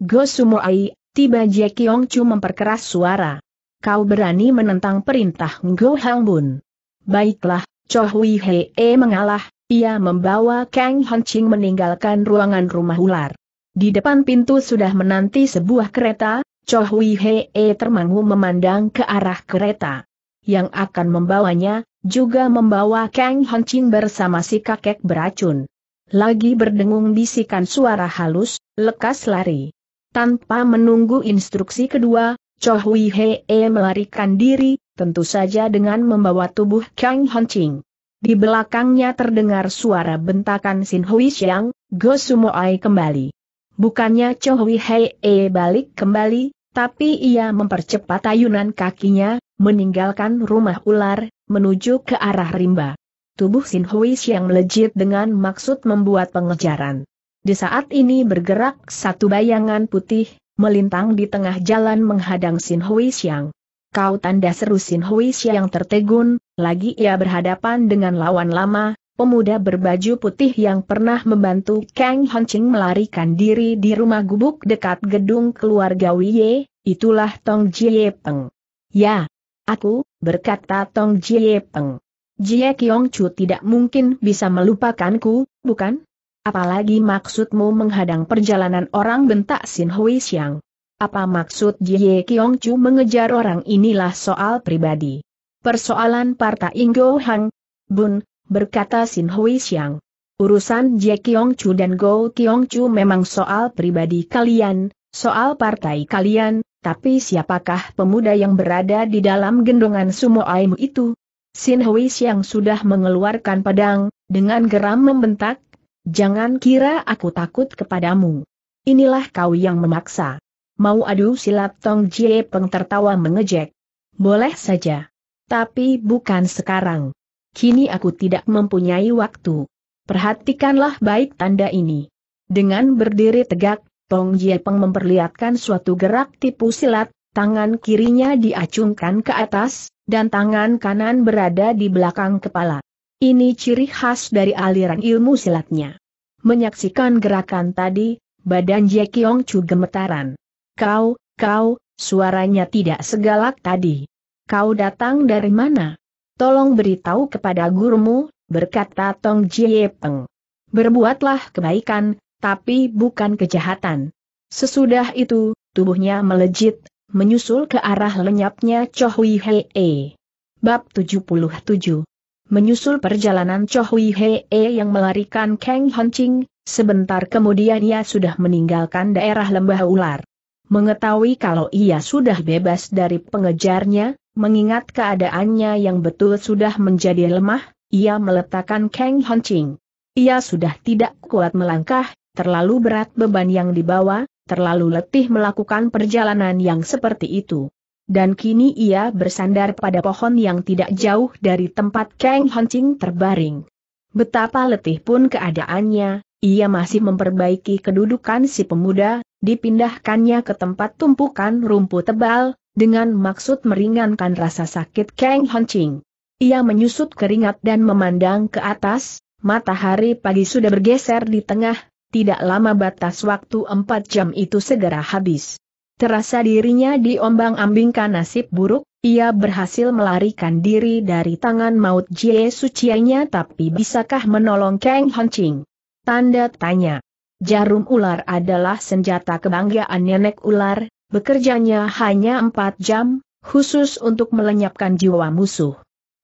Go Sumoai, tiba Jie Kiong Chu memperkeras suara. Kau berani menentang perintah Ngo Hang Bun. Baiklah, Cho Hui Hei mengalah, ia membawa Kang Han Ching meninggalkan ruangan rumah ular. Di depan pintu sudah menanti sebuah kereta, Cho Hui Hei termangu memandang ke arah kereta. Yang akan membawanya, juga membawa Kang Han Ching bersama si kakek beracun. Lagi berdengung bisikan suara halus, lekas lari. Tanpa menunggu instruksi kedua, Cho Hui Hee melarikan diri, tentu saja dengan membawa tubuh Kang Ching. Di belakangnya terdengar suara bentakan Sin Hui Xiang, Go Sumoai kembali. Bukannya Cho Hui Hee balik kembali, tapi ia mempercepat ayunan kakinya, meninggalkan rumah ular, menuju ke arah rimba. Tubuh Sin Hui Xiang melejit dengan maksud membuat pengejaran. Di saat ini bergerak satu bayangan putih, melintang di tengah jalan menghadang Sin Hui Xiang. Kau tanda seru Sin Hui Xiang tertegun, lagi ia berhadapan dengan lawan lama, pemuda berbaju putih yang pernah membantu Kang Ching melarikan diri di rumah gubuk dekat gedung keluarga Wiye, itulah Tong Jie Peng. Ya, aku, berkata Tong Jie Peng. Jie Kiong Chu tidak mungkin bisa melupakanku, bukan? Apalagi maksudmu menghadang perjalanan orang bentak Sin Hui Xiang. Apa maksud Jie Kiong Chu mengejar orang inilah soal pribadi. Persoalan partai Inggo Hang, Bun, berkata Sin Hui Xiang. Urusan Jie Kiong Chu dan Go Kiong Chu memang soal pribadi kalian, soal partai kalian, tapi siapakah pemuda yang berada di dalam gendongan sumo aimu itu? Sin Hui Xiang sudah mengeluarkan pedang, dengan geram membentak, Jangan kira aku takut kepadamu. Inilah kau yang memaksa. Mau adu silat Tong Jie Peng tertawa mengejek. Boleh saja. Tapi bukan sekarang. Kini aku tidak mempunyai waktu. Perhatikanlah baik tanda ini. Dengan berdiri tegak, Tong Jie Peng memperlihatkan suatu gerak tipu silat, tangan kirinya diacungkan ke atas, dan tangan kanan berada di belakang kepala. Ini ciri khas dari aliran ilmu silatnya. Menyaksikan gerakan tadi, badan Jie Kiong Chu gemetaran. Kau, kau, suaranya tidak segalak tadi. Kau datang dari mana? Tolong beritahu kepada gurumu, berkata Tong Jie Peng. Berbuatlah kebaikan, tapi bukan kejahatan. Sesudah itu, tubuhnya melejit, menyusul ke arah lenyapnya Chohui Hei. Bab 77 Menyusul perjalanan Cho Hui Hee yang melarikan Kang Ching, sebentar kemudian ia sudah meninggalkan daerah lembah ular. Mengetahui kalau ia sudah bebas dari pengejarnya, mengingat keadaannya yang betul sudah menjadi lemah, ia meletakkan Kang Ching. Ia sudah tidak kuat melangkah, terlalu berat beban yang dibawa, terlalu letih melakukan perjalanan yang seperti itu. Dan kini ia bersandar pada pohon yang tidak jauh dari tempat Kang Hancing terbaring. Betapa letih pun keadaannya, ia masih memperbaiki kedudukan si pemuda, dipindahkannya ke tempat tumpukan rumput tebal, dengan maksud meringankan rasa sakit Kang Hancing. Ia menyusut keringat dan memandang ke atas, matahari pagi sudah bergeser di tengah, tidak lama batas waktu empat jam itu segera habis. Terasa dirinya diombang-ambingkan nasib buruk, ia berhasil melarikan diri dari tangan maut Jie Sucianya tapi bisakah menolong Kang Hancing? Tanda tanya. Jarum ular adalah senjata kebanggaan nenek ular, bekerjanya hanya empat jam, khusus untuk melenyapkan jiwa musuh.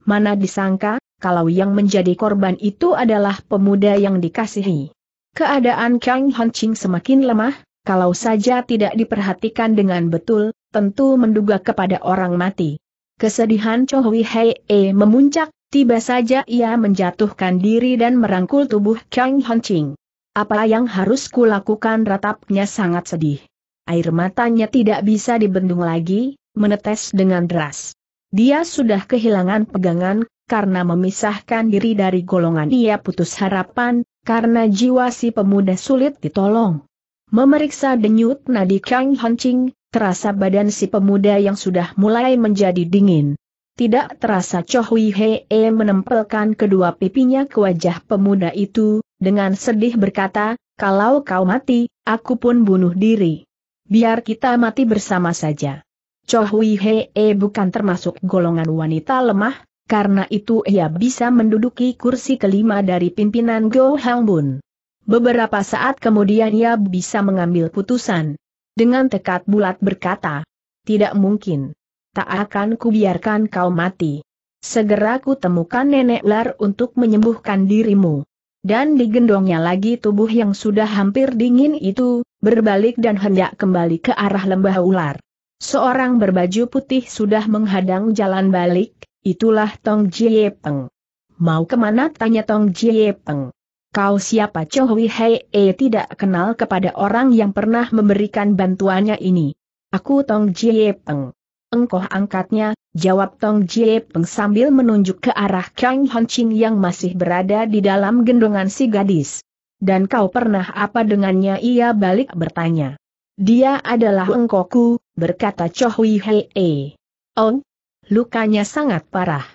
Mana disangka, kalau yang menjadi korban itu adalah pemuda yang dikasihi. Keadaan Kang Hancing semakin lemah, kalau saja tidak diperhatikan dengan betul, tentu menduga kepada orang mati. Kesedihan Cho Hui Hei memuncak, tiba saja ia menjatuhkan diri dan merangkul tubuh Kang Ching. Apa yang harus kulakukan ratapnya sangat sedih. Air matanya tidak bisa dibendung lagi, menetes dengan deras. Dia sudah kehilangan pegangan, karena memisahkan diri dari golongan ia putus harapan, karena jiwa si pemuda sulit ditolong. Memeriksa denyut nadi Kang Hancing, terasa badan si pemuda yang sudah mulai menjadi dingin. Tidak terasa Chow Hui Hee menempelkan kedua pipinya ke wajah pemuda itu, dengan sedih berkata, kalau kau mati, aku pun bunuh diri. Biar kita mati bersama saja. Chow Hui Hee bukan termasuk golongan wanita lemah, karena itu ia bisa menduduki kursi kelima dari pimpinan Go Hang Bun. Beberapa saat kemudian ia bisa mengambil putusan. Dengan tekad bulat berkata, tidak mungkin. Tak akan kubiarkan kau mati. Segera ku temukan nenek ular untuk menyembuhkan dirimu. Dan digendongnya lagi tubuh yang sudah hampir dingin itu, berbalik dan hendak kembali ke arah lembah ular. Seorang berbaju putih sudah menghadang jalan balik, itulah Tong Jie Peng. Mau ke mana tanya Tong Jie Peng. Kau siapa Chow Hei e tidak kenal kepada orang yang pernah memberikan bantuannya ini. Aku Tong Jie Peng. Engkau angkatnya, jawab Tong Jie Peng sambil menunjuk ke arah Kang Ching yang masih berada di dalam gendongan si gadis. Dan kau pernah apa dengannya ia balik bertanya. Dia adalah engkoku, berkata Chow Hei e. Oh, lukanya sangat parah.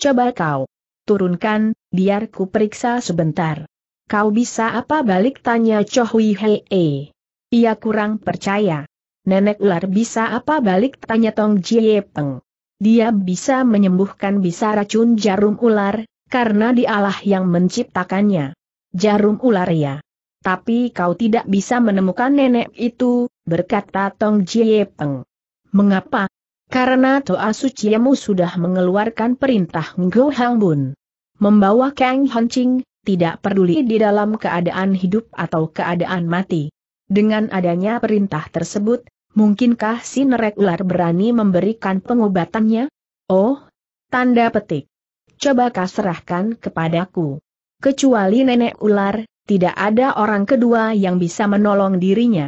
Coba kau turunkan, biar ku periksa sebentar. Kau bisa apa balik tanya Chohui Hei. Ia kurang percaya. Nenek ular bisa apa balik tanya Tong Jie Peng. Dia bisa menyembuhkan bisa racun jarum ular, karena dialah yang menciptakannya. Jarum ular ya. Tapi kau tidak bisa menemukan nenek itu, berkata Tong Jie Peng. Mengapa? Karena Toa Suciamu sudah mengeluarkan perintah Ngo Hang Bun. Membawa Kang Ching tidak peduli di dalam keadaan hidup atau keadaan mati. Dengan adanya perintah tersebut, mungkinkah si nerek ular berani memberikan pengobatannya? Oh, tanda petik. Coba kau serahkan kepadaku. Kecuali nenek ular, tidak ada orang kedua yang bisa menolong dirinya.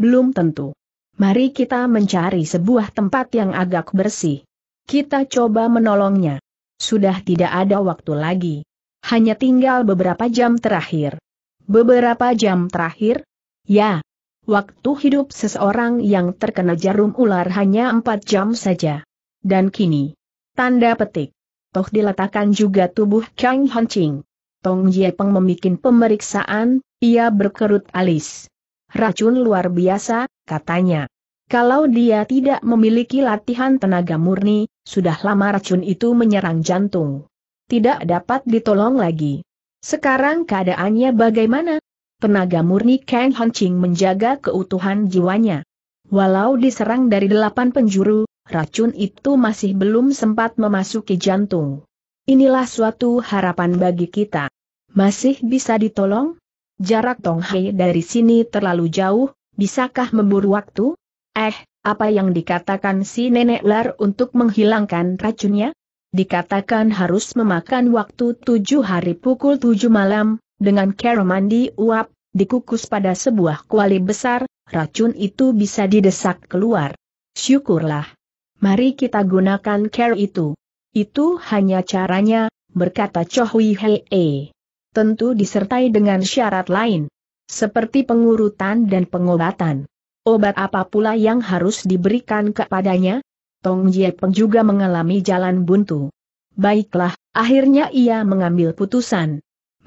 Belum tentu. Mari kita mencari sebuah tempat yang agak bersih. Kita coba menolongnya. Sudah tidak ada waktu lagi. Hanya tinggal beberapa jam terakhir. Beberapa jam terakhir? Ya. Waktu hidup seseorang yang terkena jarum ular hanya empat jam saja. Dan kini. Tanda petik. Toh diletakkan juga tubuh Kang Hancing. Tong Jiepeng membuat pemeriksaan, ia berkerut alis. Racun luar biasa, katanya. Kalau dia tidak memiliki latihan tenaga murni, sudah lama racun itu menyerang jantung tidak dapat ditolong lagi. Sekarang keadaannya bagaimana? Tenaga murni Kang Hancing menjaga keutuhan jiwanya. Walau diserang dari delapan penjuru, racun itu masih belum sempat memasuki jantung. Inilah suatu harapan bagi kita. Masih bisa ditolong? Jarak Tong Hei dari sini terlalu jauh, bisakah memburu waktu? Eh, apa yang dikatakan si nenek lar untuk menghilangkan racunnya? dikatakan harus memakan waktu tujuh hari pukul tujuh malam, dengan cara mandi uap, dikukus pada sebuah kuali besar, racun itu bisa didesak keluar. Syukurlah. Mari kita gunakan care itu. Itu hanya caranya, berkata Chohui Hei. Tentu disertai dengan syarat lain. Seperti pengurutan dan pengobatan. Obat apa pula yang harus diberikan kepadanya? Tong Jie Peng juga mengalami jalan buntu. Baiklah, akhirnya ia mengambil putusan.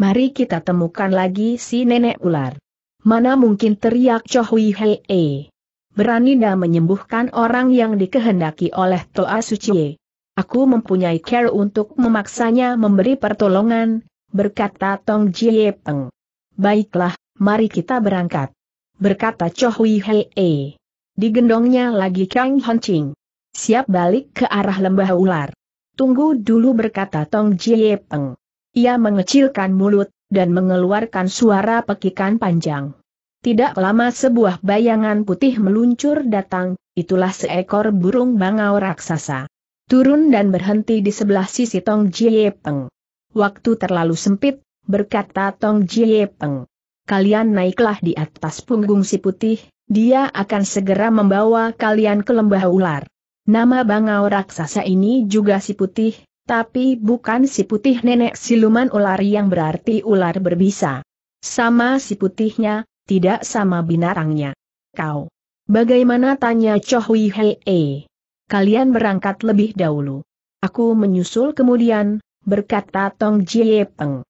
Mari kita temukan lagi si nenek ular. Mana mungkin teriak Chohui Hei. Berani dah menyembuhkan orang yang dikehendaki oleh Toa Suci. Aku mempunyai care untuk memaksanya memberi pertolongan, berkata Tong Jie Peng. Baiklah, mari kita berangkat. Berkata Chohui Hei. Digendongnya lagi Kang Hancing. Siap balik ke arah lembah ular. Tunggu dulu berkata Tong Jie Peng. Ia mengecilkan mulut, dan mengeluarkan suara pekikan panjang. Tidak lama sebuah bayangan putih meluncur datang, itulah seekor burung bangau raksasa. Turun dan berhenti di sebelah sisi Tong Jie Peng. Waktu terlalu sempit, berkata Tong Jie Peng. Kalian naiklah di atas punggung si putih, dia akan segera membawa kalian ke lembah ular. Nama bangau raksasa ini juga si putih, tapi bukan si putih nenek siluman ular yang berarti ular berbisa. Sama si putihnya, tidak sama binarangnya. Kau. Bagaimana tanya Chohui Hei? Kalian berangkat lebih dahulu. Aku menyusul kemudian, berkata Tong Jie Peng.